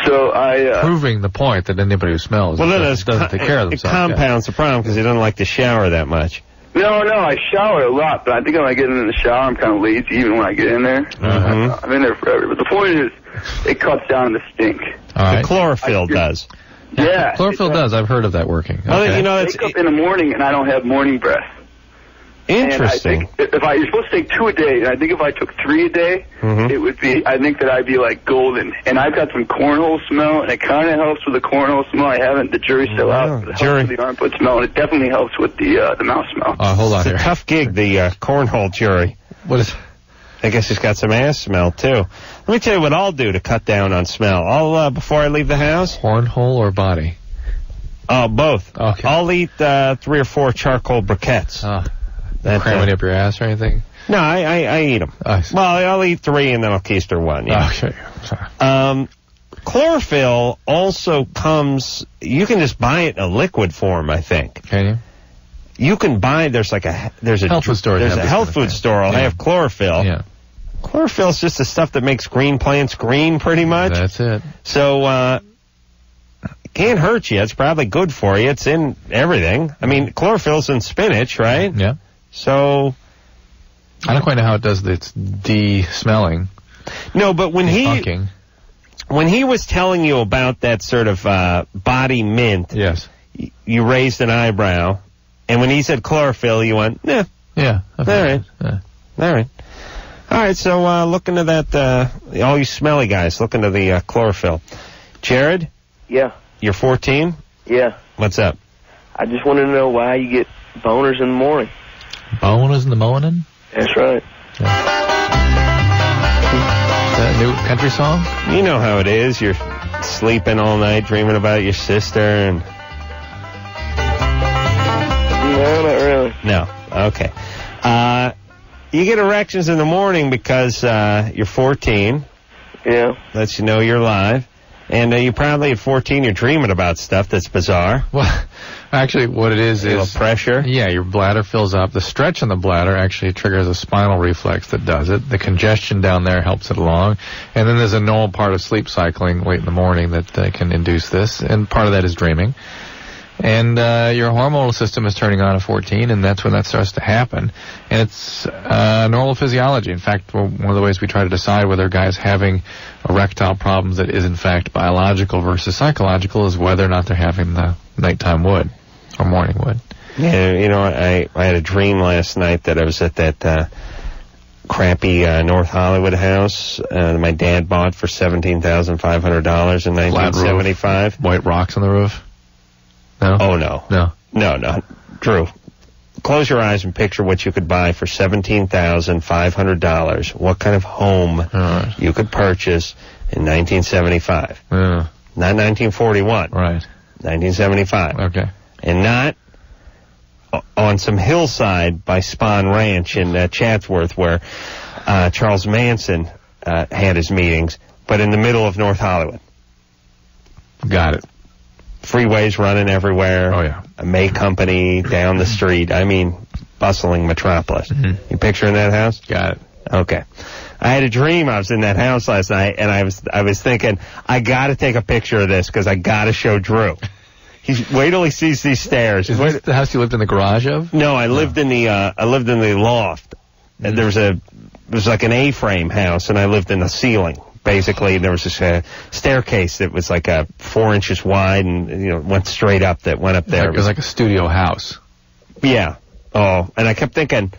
So I. Uh, Proving the point that anybody who smells Well, then doesn't, doesn't take care of it themselves. yeah. compounds the problem because he doesn't like to shower that much. No, no, I shower a lot, but I think when I get in the shower, I'm kind of lazy even when I get in there. Uh-huh. I'm in there forever. But the point is, it cuts down the stink. All right. The chlorophyll does. Yeah. Chlorophyll does. I've heard of that working. Well, Okay. you know, I wake up in the morning and I don't have morning breath. Interesting. And I think if I you're supposed to take two a day, and I think if I took three a day, Mhm. it would be. I think that I'd be like golden. And I've got some cornhole smell, and it kind of helps with the cornhole smell. I haven't the jury still Wow. out, but it Jury. the armpit smell, and it definitely helps with the uh, the mouth smell. Uh, hold on it's here. a tough gig, the uh, cornhole jury. What is? I guess he's got some ass smell too. Let me tell you what I'll do to cut down on smell. I'll uh, before I leave the house. Cornhole or body? Uh, both. Okay. I'll eat uh, three or four charcoal briquettes. Uh, That, cramming uh, up your ass or anything? No, I, I, I eat them. I see. Well, I'll eat three and then I'll keister one. Yeah. Okay. Sorry. Um, chlorophyll also comes. You can just buy it in a liquid form. I think Can you? you can buy. There's like a there's a Health food stores There's a health kind of food store. I'll Yeah. have chlorophyll. Yeah. Chlorophyll is just the stuff that makes green plants green, pretty much. That's it. So uh, can't hurt you. It's probably good for you. It's in everything. I mean, chlorophyll's in spinach, right? Yeah. So I don't quite know how it does its de-smelling. no, but when he Funking. when he was telling you about that sort of uh, body mint, Yes. y- you raised an eyebrow, and when he said chlorophyll, you went, yeah, Yeah. all right, Yeah. all right. All right, so uh, look into that, uh, all you smelly guys, look into the uh, chlorophyll. Jared, Yeah, you're 14? yeah. What's up? I just wanted to know why you get boners in the morning. Boners in the morning? That's right. Is that a new country song? You know how it is. You're sleeping all night, dreaming about your sister, and No, not really. no. Okay. Uh, you get erections in the morning because uh, you're 14. Yeah. Lets you know you're alive. And uh, you probably at 14 you're dreaming about stuff that's bizarre. Well, actually, what it is is pressure. Yeah, your bladder fills up. The stretch in the bladder actually triggers a spinal reflex that does it. The congestion down there helps it along. And then there's a normal part of sleep cycling late in the morning that uh, can induce this. And part of that is dreaming. And uh, your hormonal system is turning on at 14, and that's when that starts to happen. And it's uh, normal physiology. In fact, one of the ways we try to decide whether a guy's having erectile problems that is in fact biological versus psychological is whether or not they're having the nighttime wood or morning wood. Yeah, you know, I I had a dream last night that I was at that uh, crappy uh, North Hollywood house uh, my dad bought for seventeen thousand five hundred dollars in Flat roof. nineteen seventy five. White rocks on the roof? No? Oh no, No. no, no, Drew. Close your eyes and picture what you could buy for seventeen thousand five hundred dollars. What kind of home Alright. you could purchase in nineteen seventy five? Yeah. Not nineteen forty one. Right. Nineteen seventy five. Okay. And not on some hillside by Spahn Ranch in uh, Chatsworth where uh, Charles Manson uh, had his meetings, but in the middle of North Hollywood. Got it. Freeways running everywhere. Oh, yeah. A May Company down the street. I mean, bustling metropolis. You picturing that house? Mm-hmm. Got it. Okay. I had a dream I was in that house last night, and I was I was thinking I got to take a picture of this because I got to show Drew. He's wait till he sees these stairs. Is Wait- this the house you lived in the garage of? no, I lived in the uh, I lived in the loft. And there was a it was like an A-frame house, and I lived in the ceiling. Basically, there was this uh, staircase that was like uh, four inches wide, and you know went straight up. That went up there. It was like a studio house. yeah. Oh, and I kept thinking.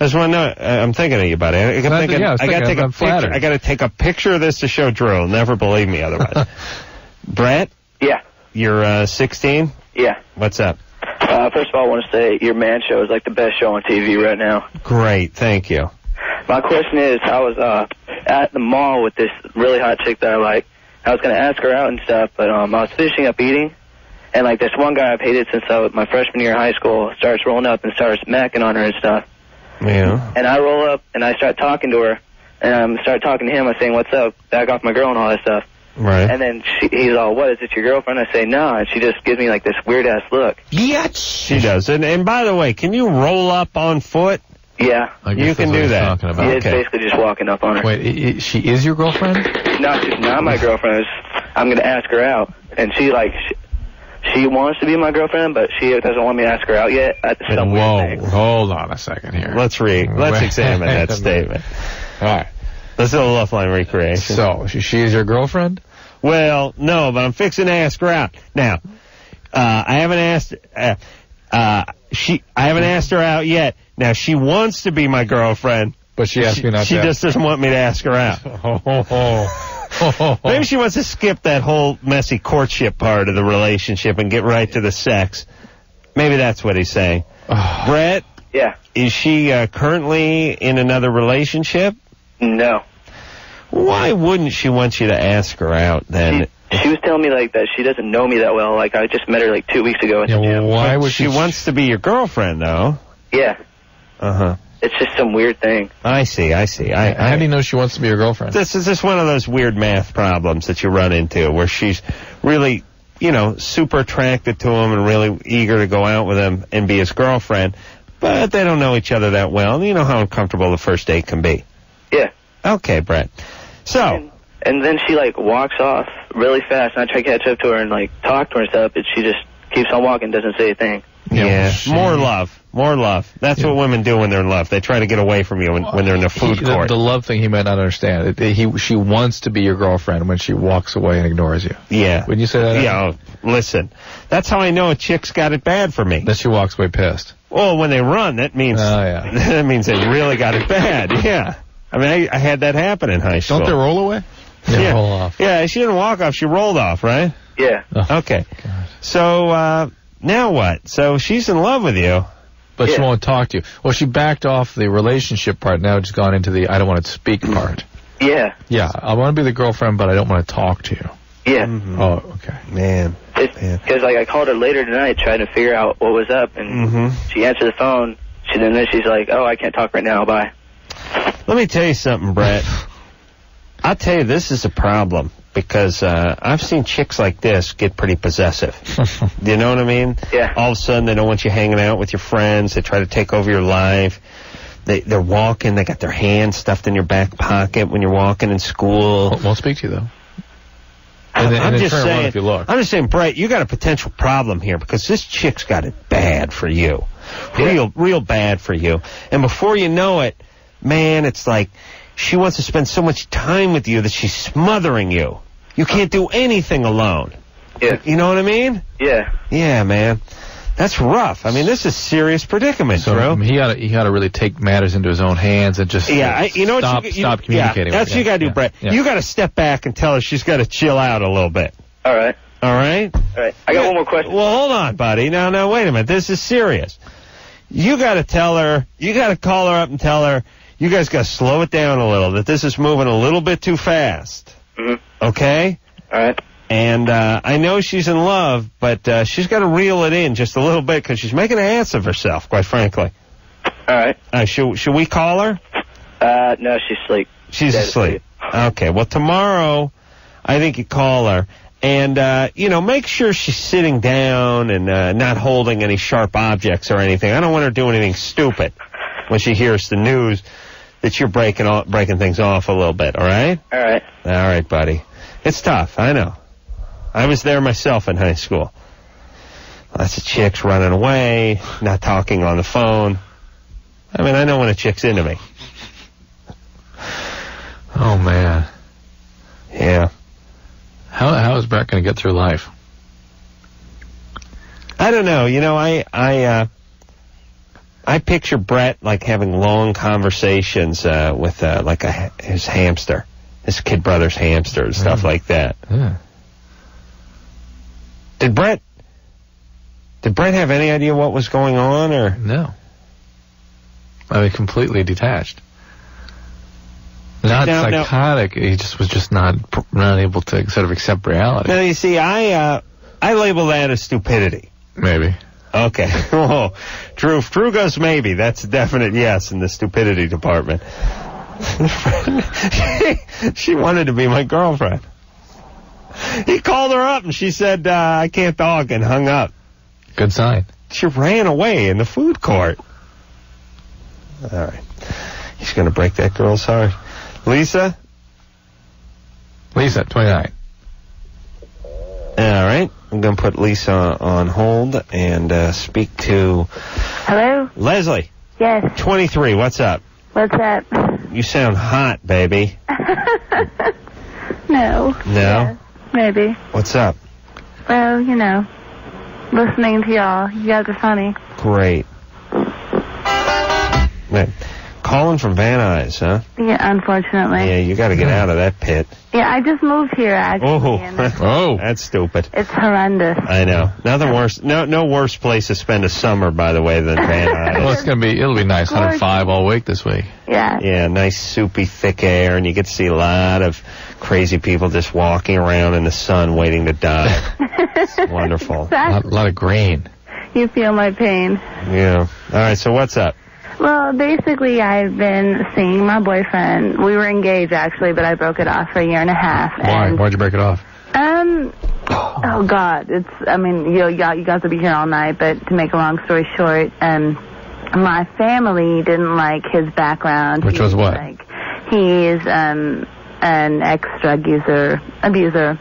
I just want to know. uh, I'm thinking of you, buddy. I kept Not thinking. yeah, I was I got to take a I'm flattered. picture. I got to take a picture of this to show Drew. He'll never believe me otherwise. Brett, Yeah. You're uh, 16. Yeah. What's up? Uh, first of all, I want to say your man show is like the best show on TV right now. Great, thank you. My question is, I was uh, at the mall with this really hot chick that I like. I was going to ask her out and stuff, but um, I was finishing up eating, and like this one guy I've hated since I was my freshman year of high school starts rolling up and starts macking on her and stuff. Yeah. And I roll up and I start talking to her, and I start talking to him. I saying, "What's up? Back off my girl and all that stuff." Right. And then she, he's all, "What is it? Your girlfriend?" I say, "No," and she just gives me like this weird ass look. Yes, she does. And, and by the way, can you roll up on foot? Yeah. You can do that. Talking about. Yeah, it's Okay. basically just walking up on her. Wait, i- i- she is your girlfriend? No, she's not my girlfriend. It's, I'm gonna ask her out, and she like she, she wants to be my girlfriend, but she doesn't want me to ask her out yet. That's some weird Whoa, thing. hold on a second here. Let's read. Let's examine that statement. All right. Let's do a Loveline recreation. So, she, she is your girlfriend? Well, no, but I'm fixing to ask her out. Now, uh, I haven't asked, uh, uh, she, I haven't asked her out yet. Now, she wants to be my girlfriend. But she asked me not She to. just doesn't want me to ask her out. Oh, oh, oh. Maybe she wants to skip that whole messy courtship part of the relationship and get right to the sex. Maybe that's what he's saying. Brett, Yeah. is she uh, currently in another relationship? No. Why wouldn't she want you to ask her out then? She was telling me like that she doesn't know me that well. Like I just met her like two weeks ago. at the gym. why would she she- wants to be your girlfriend though? Yeah. Uh huh. It's just some weird thing. I see. I see. I, How do you know she wants to be your girlfriend? This is just one of those weird math problems that you run into where she's really, you know, super attracted to him and really eager to go out with him and be his girlfriend, but they don't know each other that well. You know how uncomfortable the first date can be. Yeah. Okay, Brett. So, And then she like walks off really fast, and I try to catch up to her and like talk to her and stuff, but she just keeps on walking, doesn't say a thing. yeah, more love. More love. That's what women do when they're in love. They try to get away from you when, when they're in a food He- the, court. the love thing he might not understand. It- he, she wants to be your girlfriend when she walks away and ignores you. Yeah. Wouldn't you say that? Yeah, oh, listen. That's how I know a chick's got it bad for me. That she walks away pissed. Well, when they run, that means Oh, yeah. that means they really got it bad. Yeah. I mean, I, I had that happen in high school. Don't they roll away? Yeah, Yeah. roll off. Yeah, she didn't walk off. She rolled off, right? Yeah. Okay. So uh, now what? So she's in love with you. But she won't talk to you. Well, she backed off the relationship part. Now it's gone into the I don't want to speak part. Yeah. Yeah, I want to be the girlfriend, but I don't want to talk to you. Yeah. Oh, okay. Man. Because like I called her later tonight trying to figure out what was up, and Mm-hmm. she answered the phone. She then she's like, "Oh, I can't talk right now. Bye." Let me tell you something, Brett. I'll tell you, this is a problem because uh, I've seen chicks like this get pretty possessive. Do you know what I mean? Yeah. All of a sudden, they don't want you hanging out with your friends. They try to take over your life. They, they're walking. They got their hands stuffed in your back pocket when you're walking in school. Won't, won't speak to you though. And then- I'm and in just turn, saying. if you look. I'm just saying, Brett. You got a potential problem here because this chick's got it bad for you, real, real bad for you. And before you know it, man, it's like she wants to spend so much time with you that she's smothering you. You can't do anything alone. Yeah. You know what I mean? Yeah. Yeah, man. That's rough. I mean, this is serious predicament, So bro. he got to he got to really take matters into his own hands and just Yeah, I, you know stop what you, you stop communicating. Yeah, with that's what you got to do, Yeah, Brett. yeah. You got to step back and tell her she's got to chill out a little bit. All right. All right. All right. I got one more question. Well, hold on, buddy. Now, now, wait a minute. This is serious. You got to tell her. You got to call her up and tell her. You guys got to slow it down a little. That this is moving a little bit too fast. Mhm. Okay. All right. And uh, I know she's in love, but uh, she's got to reel it in just a little bit because she's making an ass of herself, quite frankly. All right. Uh, should should we call her? Uh, no, she's asleep. She's Dead asleep. Okay. Well, tomorrow, I think you call her. And, uh, you know, make sure she's sitting down and uh, not holding any sharp objects or anything. I don't want her to do anything stupid when she hears the news that you're breaking off, breaking things off a little bit, all right? All right. All right, buddy. It's tough, I know. I was there myself in high school. Lots of chicks running away, not talking on the phone. I mean, I know when a chick's into me. Oh man, Yeah. how how is Brett going to get through life? I don't know. You know, I I uh, I picture Brett like having long conversations uh, with uh, like a his hamster, his kid brother's hamster and stuff like that. Yeah. Did Brett? Did Brett have any idea what was going on, or No. I mean, completely detached. Not now- psychotic. he just was just not not able to sort of accept reality. now? You see, I uh, I label that as stupidity. Maybe. Okay. Oh, Drew. Drew goes maybe. That's a definite yes in the stupidity department. she, she wanted to be my girlfriend. He called her up and she said, uh, I can't talk and hung up. Good sign. She ran away in the food court. All right. He's going to break that girl's heart. Lisa? Lisa, 29. I'm going to put Lisa on hold and uh, speak to Hello? Leslie. Yes. 23. What's up? What's up? You sound hot, baby. No. No? Maybe. What's up? Well, you know, listening to y'all. You guys are funny. Great. Man, calling from Van Nuys, huh? Yeah, unfortunately. Yeah, you got to get out of that pit. Yeah, I just moved here actually. Oh, and oh, that's stupid. it's horrendous. I know. Nothing worse. No, no worse place to spend a summer, by the way, than Van Nuys. Well, it's gonna be. It'll be nice. 105 all week this week. Yeah. Yeah, nice soupy thick air, and you get to see a lot of crazy people just walking around in the sun waiting to die. it's wonderful. A lot, lot of green. You feel my pain. Yeah. All right. So what's up? Well, basically, I've been seeing my boyfriend. We were engaged actually, but I broke it off for a year and a half. Why? Why'd you break it off? Um. Oh God, it's. I mean, you got you guys will be here all night. But to make a long story short, um, my family didn't like his background. Which He was what? Like, he's um an ex drug user, abuser,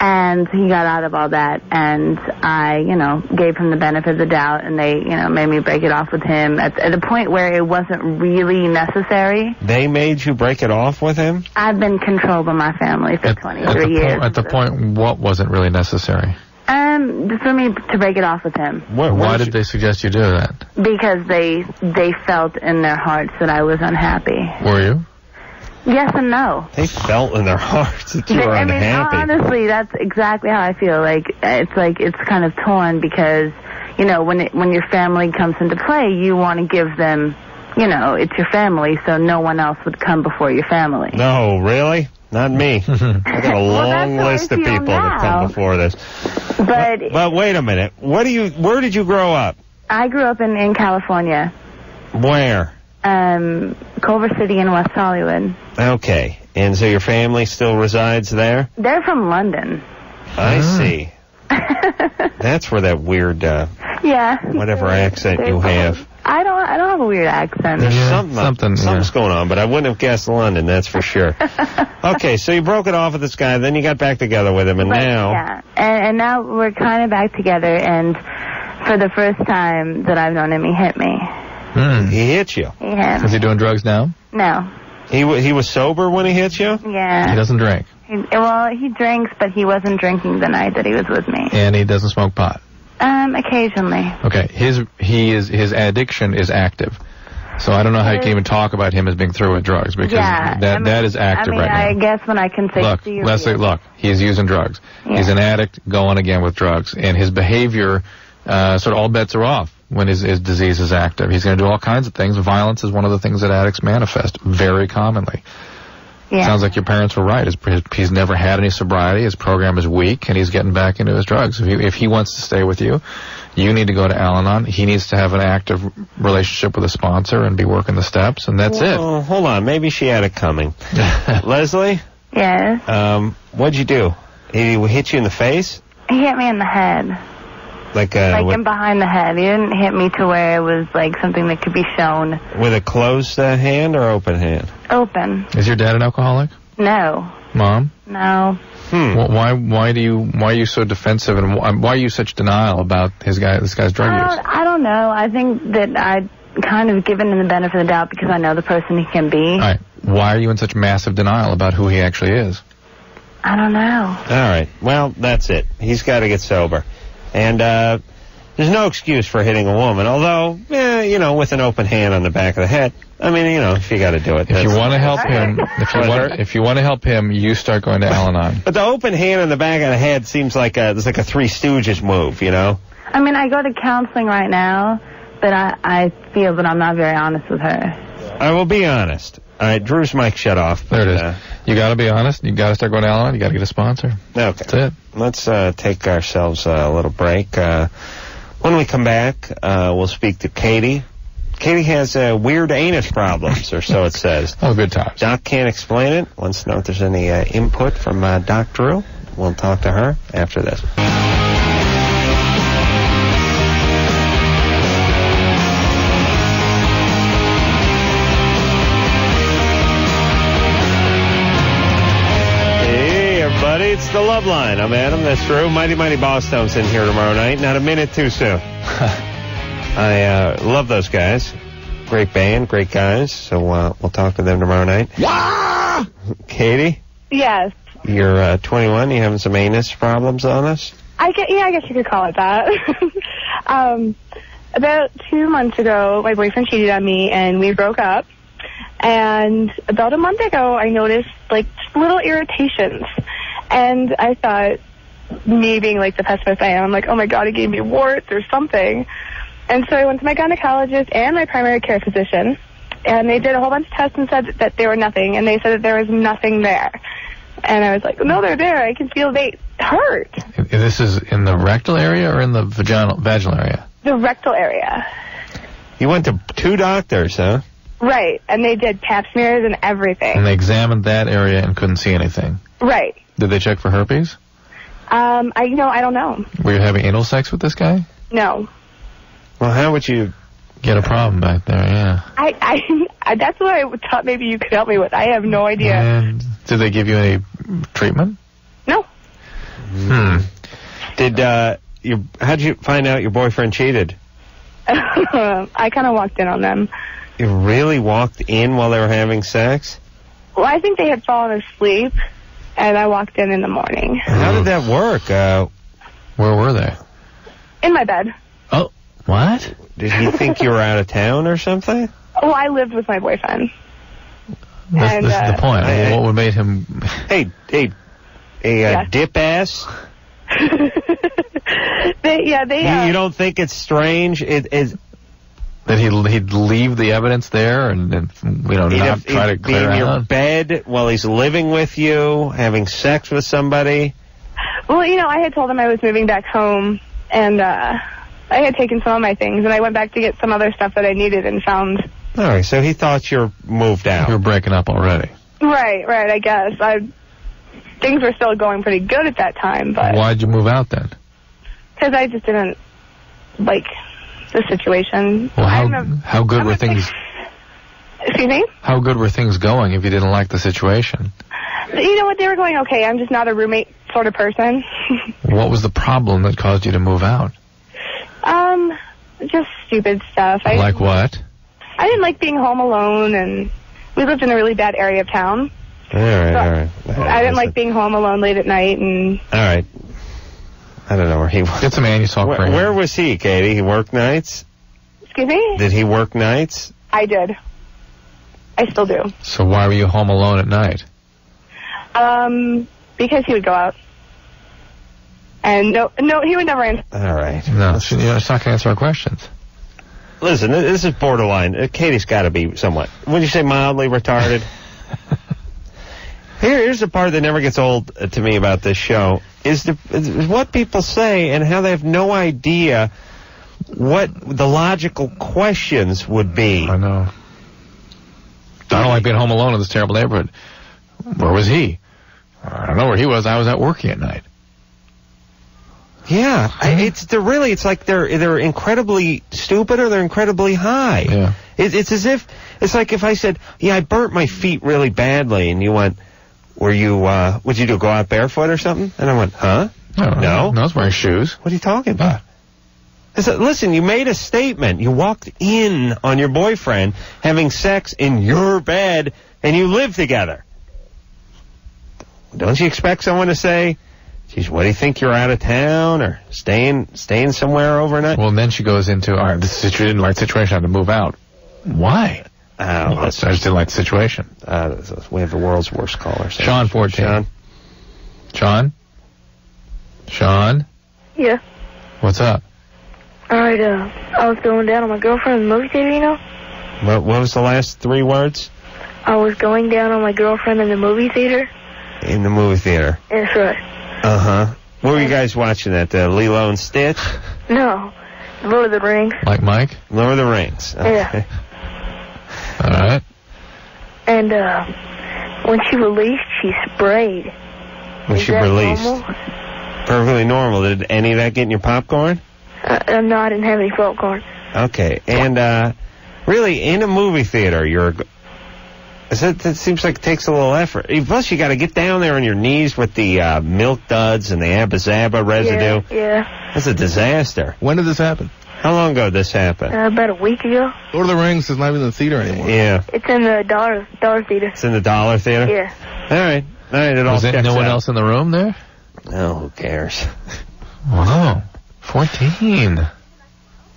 and he got out of all that. And I, you know, gave him the benefit of the doubt, and they, you know, made me break it off with him at, at a point where it wasn't really necessary. They made you break it off with him? I've been controlled by my family for 23 At the, years. po- at the point, what wasn't really necessary? Um, for me to break it off with him Why did they suggest you do that? because they they felt in their hearts that I was unhappy. Were you? Yes and no. They felt in their hearts that you were I mean, unhappy. honestly, that's exactly how I feel. Like it's like it's kind of torn because you know when it, when your family comes into play, you want to give them, you know, it's your family, so no one else would come before your family. No, really? Not me. I got a long how list of feel people that come before this. But But wait a minute. What do you? Where did you grow up? I grew up in in California, Where? Um, Culver City in West Hollywood. Okay. And so your family still resides there? They're from London. I see. That's where that weird, uh, Yeah. whatever accent you have. I don't. I don't have a weird accent. There's something, something, something's going on, but I wouldn't have guessed London, that's for sure. okay, so you broke it off with this guy, then you got back together with him, and But, now Yeah, and, and now we're kind of back together. And for the first time that I've known him, he hit me. He hit you. He hit Is he doing drugs now? No. He wa he was sober when he hit you. Yeah. He doesn't drink, He, well, he drinks, but he wasn't drinking the night that he was with me. and he doesn't smoke pot. Um, occasionally. Okay, his he is his addiction is active. So I don't know how you can even talk about him as being through with drugs because yeah. that I mean, that is active I mean, right I now. guess when I can say Look, serious. Leslie, look, he's using drugs. He's an addict going again with drugs, and his behavior, uh, sort of all bets are off when his, his disease is active. He's going to do all kinds of things. Violence is one of the things that addicts manifest very commonly. Yeah. Sounds like your parents were right. His, his, he's never had any sobriety. His program is weak, and he's getting back into his drugs. If, you, if he wants to stay with you, you need to go to Al-Anon. He needs to have an active relationship with a sponsor and be working the steps, and that's it. Well, hold on, maybe she had it coming. Leslie, Yes. um, what'd you do? He hit you in the face, He hit me in the head. Like uh, like with, in behind the head. He didn't hit me to where it was like something that could be shown with a closed uh, hand or open hand? open. Is your dad an alcoholic? No. Mom? No. Hmm. Wh- Why why do you why are you so defensive and why, why are you such denial about his guy this guy's drug I use? I don't know. I think that I kind of given him the benefit of the doubt because I know the person he can be. All right. Why are you in such massive denial about who he actually is? I don't know. All right. Well, that's it. He's got to get sober, and uh, there's no excuse for hitting a woman. Although, eh, you know, with an open hand on the back of the head. I mean, you know, if you got to do it. If you want to help him, if you want if you want to help him, you start going to Al-Anon. But the open hand on the back of the head seems like a it's like a Three Stooges move, you know. I mean, I go to counseling right now, but I, I feel that I'm not very honest with her. I will be honest. All right, Drew's mic shut off. There it is. Uh, You got to be honest. You got to start going to Al-Anon. You got to get a sponsor. okay. That's it. Let's uh, take ourselves a little break. Uh, when we come back, uh, we'll speak to Katie. Katie has uh, weird anus problems, or so it says. Oh, good times. Doc can't explain it. Wants to know if there's any uh, input from uh, Doc Drew. We'll talk to her after this. It's Loveline. I'm Adam. That's true. Mighty Mighty Bosstones in here tomorrow night. Not a minute too soon. I uh, love those guys. Great band, great guys. So uh, we'll talk to them tomorrow night. Yeah! Katie, Yes. you're uh, 21. You having some anus problems on us? I get, yeah, I guess you could call it that. um, about two months ago, my boyfriend cheated on me and we broke up. And about a month ago, I noticed like little irritations. And I thought, me being like the pessimist I am, I'm like, oh my god, he gave me warts or something. And so I went to my gynecologist and my primary care physician. And they did a whole bunch of tests and said that they were nothing. And they said that there was nothing there. And I was like, no, they're there. I can feel they hurt. This is in the rectal area or in the vaginal vaginal area? The rectal area. You went to two doctors, huh? Right. And they did pap smears and everything. And they examined that area and couldn't see anything. Right. Did they check for herpes? Um, I, you know, I don't know. Were you having anal sex with this guy? No. Well, how would you get a problem back there? Yeah. I, I, I that's what I thought maybe you could help me with. I have no idea. And did they give you any treatment? No. Hmm. Did uh, your how'd you find out your boyfriend cheated? I kind of walked in on them. You really walked in while they were having sex? Well, I think they had fallen asleep, and I walked in in the morning. How did that work? Uh, Where were they? In my bed. Oh, what? Did he think you were out of town or something? Oh, I lived with my boyfriend. This, And, this is uh, the point. I- I- what would made him? Hey, hey, a uh, dip ass. They, yeah, they. You, Uh, you don't think it's strange? It is. That he'd he'd leave the evidence there and, and you know He'd not have- try to he'd be clear in your bed while he's living with you, having sex with somebody. Well, you know, I had told him I was moving back home, and uh, I had taken some of my things, and I went back to get some other stuff that I needed, and found. All right, so he thought you're moved out. You're breaking up already. Right, right. I guess I. Things were still going pretty good at that time, but Why'd you move out then? because I just didn't like the situation. Well, how a- how good I'm were a big- things? Excuse me. How good were things going if you didn't like the situation? You know what? They were going okay. I'm just not a roommate sort of person. What was the problem that caused you to move out? um, just stupid stuff. I like what? I didn't like being home alone, and we lived in a really bad area of town. All right, all right. I didn't like being home alone late at night, and All right. I don't know where he was. Get some man you talk Where, where was he, Katie? He worked nights? excuse me, Did he work nights? I did. I still do. So why were you home alone at night? Um, because he would go out, and no, no, he would never answer. All right. No, she, you're not going to answer our questions. Listen, this is borderline. Uh, Katie's got to be somewhat. Would you say mildly retarded? Here, here's the part that never gets old to me about this show is, the, is what people say and how they have no idea what the logical questions would be. I know. I don't like being home alone in this terrible neighborhood. Where was he? I don't know where he was. I was at work at night. Yeah, I, it's they're really it's like they're they're incredibly stupid or they're incredibly high. Yeah. It, it's as if it's like if I said, "Yeah, I burnt my feet really badly," and you went, "Were you? uh What'd you do? Go out barefoot or something?" And I went, "Huh? No, No. no, I was wearing shoes. What are you talking about?" I said, "Listen, you made a statement. You walked in on your boyfriend having sex in your bed, and you live together. Don't you expect someone to say?" Geez, what do you think? You're out of town or staying staying somewhere overnight? Well, and then she goes into, all right, this is didn't like situation. I had to move out. Why? Oh, I just didn't like the situation. Uh, we have the world's worst caller. so- Sean 14. Sean? Sean? Sean? Yeah. What's up? All right. Uh, I was going down on my girlfriend's movie theater. You know, What, what was the last three words? I was going down on my girlfriend in the movie theater. In the movie theater. That's right. Uh huh. What were you guys watching at? Uh, Lilo and Stitch? No, Lord of the Rings. Like Mike? Lord of the Rings. Yeah. All right. And uh, when she released, she sprayed. When Is she that released. normal? Perfectly normal. Did any of that get in your popcorn? Uh, uh, no, I didn't have any popcorn. Okay. And, uh, really, in a movie theater, you're, Is That, that seems like it takes a little effort. Plus, you got to get down there on your knees with the uh, milk duds and the Abba Zaba residue. Yeah. That's a disaster. When did this happen? How long ago did this happen? Uh, about a week ago. Lord of the Rings is not even in the theater anymore. Yeah, It's in the dollar dollar theater. it's in the Dollar Theater. Yeah. All right, all right. It all Was there no one out. else in the room there? No, who cares? Wow. 14.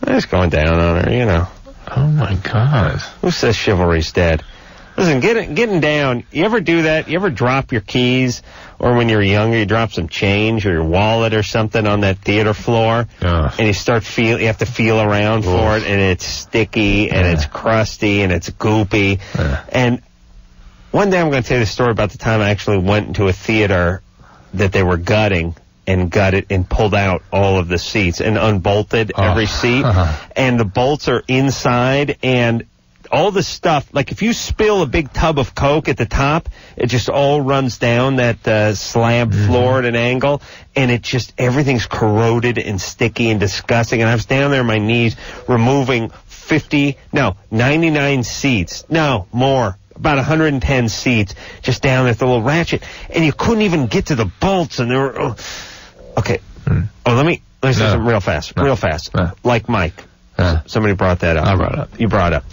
It's going down on her, you know. Oh my God. Who says chivalry's dead? Listen, get, getting down. You ever do that? You ever drop your keys, or when you're younger, you drop some change or your wallet or something on that theater floor, Yeah. and you start feel. You have to feel around for it, and it's sticky and it's crusty and it's goopy. And one day I'm going to tell you the story about the time I actually went into a theater that they were gutting and gutted and pulled out all of the seats and unbolted every oh. seat. And the bolts are inside and all the stuff, like if you spill a big tub of Coke at the top, it just all runs down that uh, slab floor at an angle, and it just everything's corroded and sticky and disgusting. And I was down there on my knees removing 50, no, 99 seats, no, more, about 110 seats, just down there with a little ratchet, and you couldn't even get to the bolts, and there were. Oh, okay, oh let me let me say No. something real fast, real fast, No. like Mike. Uh, Somebody brought that up. I brought it up. You brought it up.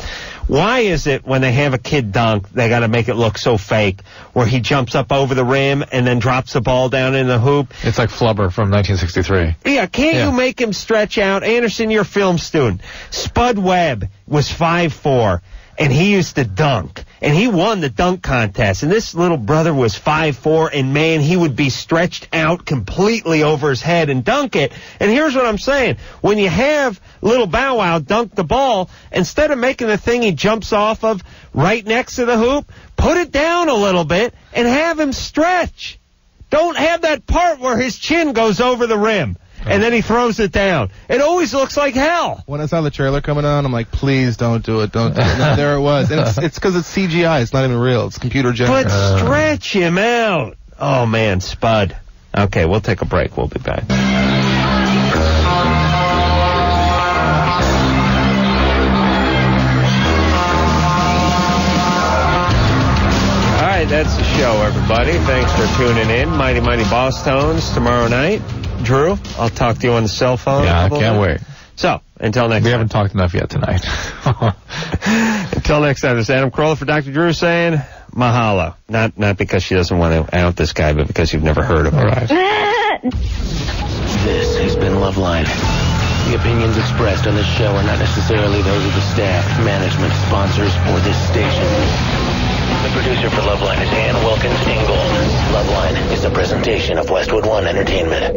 Why is it when they have a kid dunk, they got to make it look so fake, where he jumps up over the rim and then drops the ball down in the hoop? it's like Flubber from 1963. Yeah, can't Yeah. you make him stretch out? Anderson, you're a film student. Spud Webb was five four, and he used to dunk, and he won the dunk contest. And this little brother was five four, and man, he would be stretched out completely over his head and dunk it. And here's what I'm saying: when you have little Bow Wow dunk the ball, instead of making the thing he jumps off of right next to the hoop, put it down a little bit and have him stretch. Don't have that part where his chin goes over the rim Oh. and then he throws it down. It always looks like hell. When I saw the trailer coming on, I'm like, please don't do it, don't do it. No, there it was. And it's it's because it's CGI. It's not even real. It's computer generated. But stretch him out. Oh man, Spud. Okay, we'll take a break. We'll be back. All right, that's the show, everybody. Thanks for tuning in. Mighty Mighty Bosstones tomorrow night. Drew, I'll talk to you on the cell phone. Yeah, I can't minutes. wait. So, until next time. We time. haven't talked enough yet tonight. Until next time, this is Adam Carolla for Dr. Drew saying mahalo. Not not because she doesn't want to out this guy, but because you've never heard of him. All right. This has been Loveline. The opinions expressed on this show are not necessarily those of the staff, management, sponsors, or this station. The producer for Loveline is Ann Wilkins Ingold. Loveline is a presentation of Westwood One Entertainment.